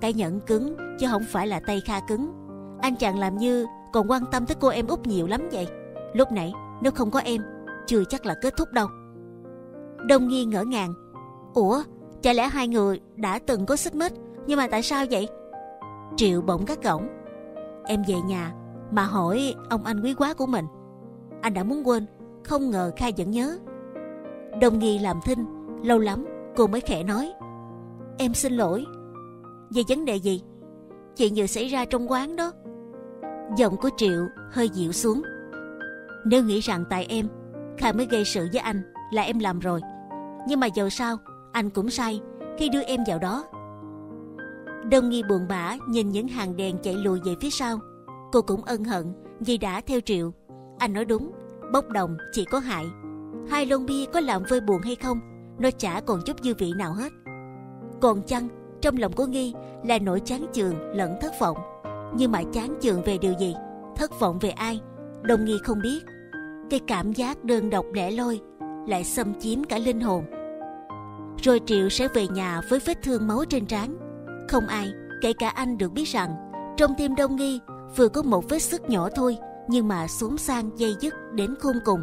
Cái nhẫn cứng chứ không phải là tay Kha cứng. Anh chàng làm như còn quan tâm tới cô em út nhiều lắm vậy. Lúc nãy nếu không có em, chưa chắc là kết thúc đâu. Đông Nghi ngỡ ngàng. Ủa, chả lẽ hai người đã từng có xích mích, nhưng mà tại sao vậy? Triệu bỗng gắt gỏng. Em về nhà mà hỏi ông anh quý quá của mình. Anh đã muốn quên, không ngờ khai vẫn nhớ. Đông Nghi làm thinh, lâu lắm cô mới khẽ nói. Em xin lỗi. Về vấn đề gì? Chuyện vừa xảy ra trong quán đó. Giọng của Triệu hơi dịu xuống. Nếu nghĩ rằng tại em, Kha mới gây sự với anh là em làm rồi. Nhưng mà dầu sao, anh cũng sai khi đưa em vào đó. Đông nghi buồn bã nhìn những hàng đèn chạy lùi về phía sau. Cô cũng ân hận vì đã theo Triệu. Anh nói đúng, bốc đồng chỉ có hại. Hai lon bia có làm vơi buồn hay không, nó chả còn chút dư vị nào hết. Còn chăng trong lòng của nghi là nỗi chán chường lẫn thất vọng. Nhưng mà chán chường về điều gì, thất vọng về ai, Đông nghi không biết thì cảm giác đơn độc lẻ loi lại xâm chiếm cả linh hồn. Rồi Triệu sẽ về nhà với vết thương máu trên trán. Không ai, kể cả anh được biết rằng trong tim Đông Nghi vừa có một vết sức nhỏ thôi, nhưng mà xuống sang dây dứt đến khôn cùng.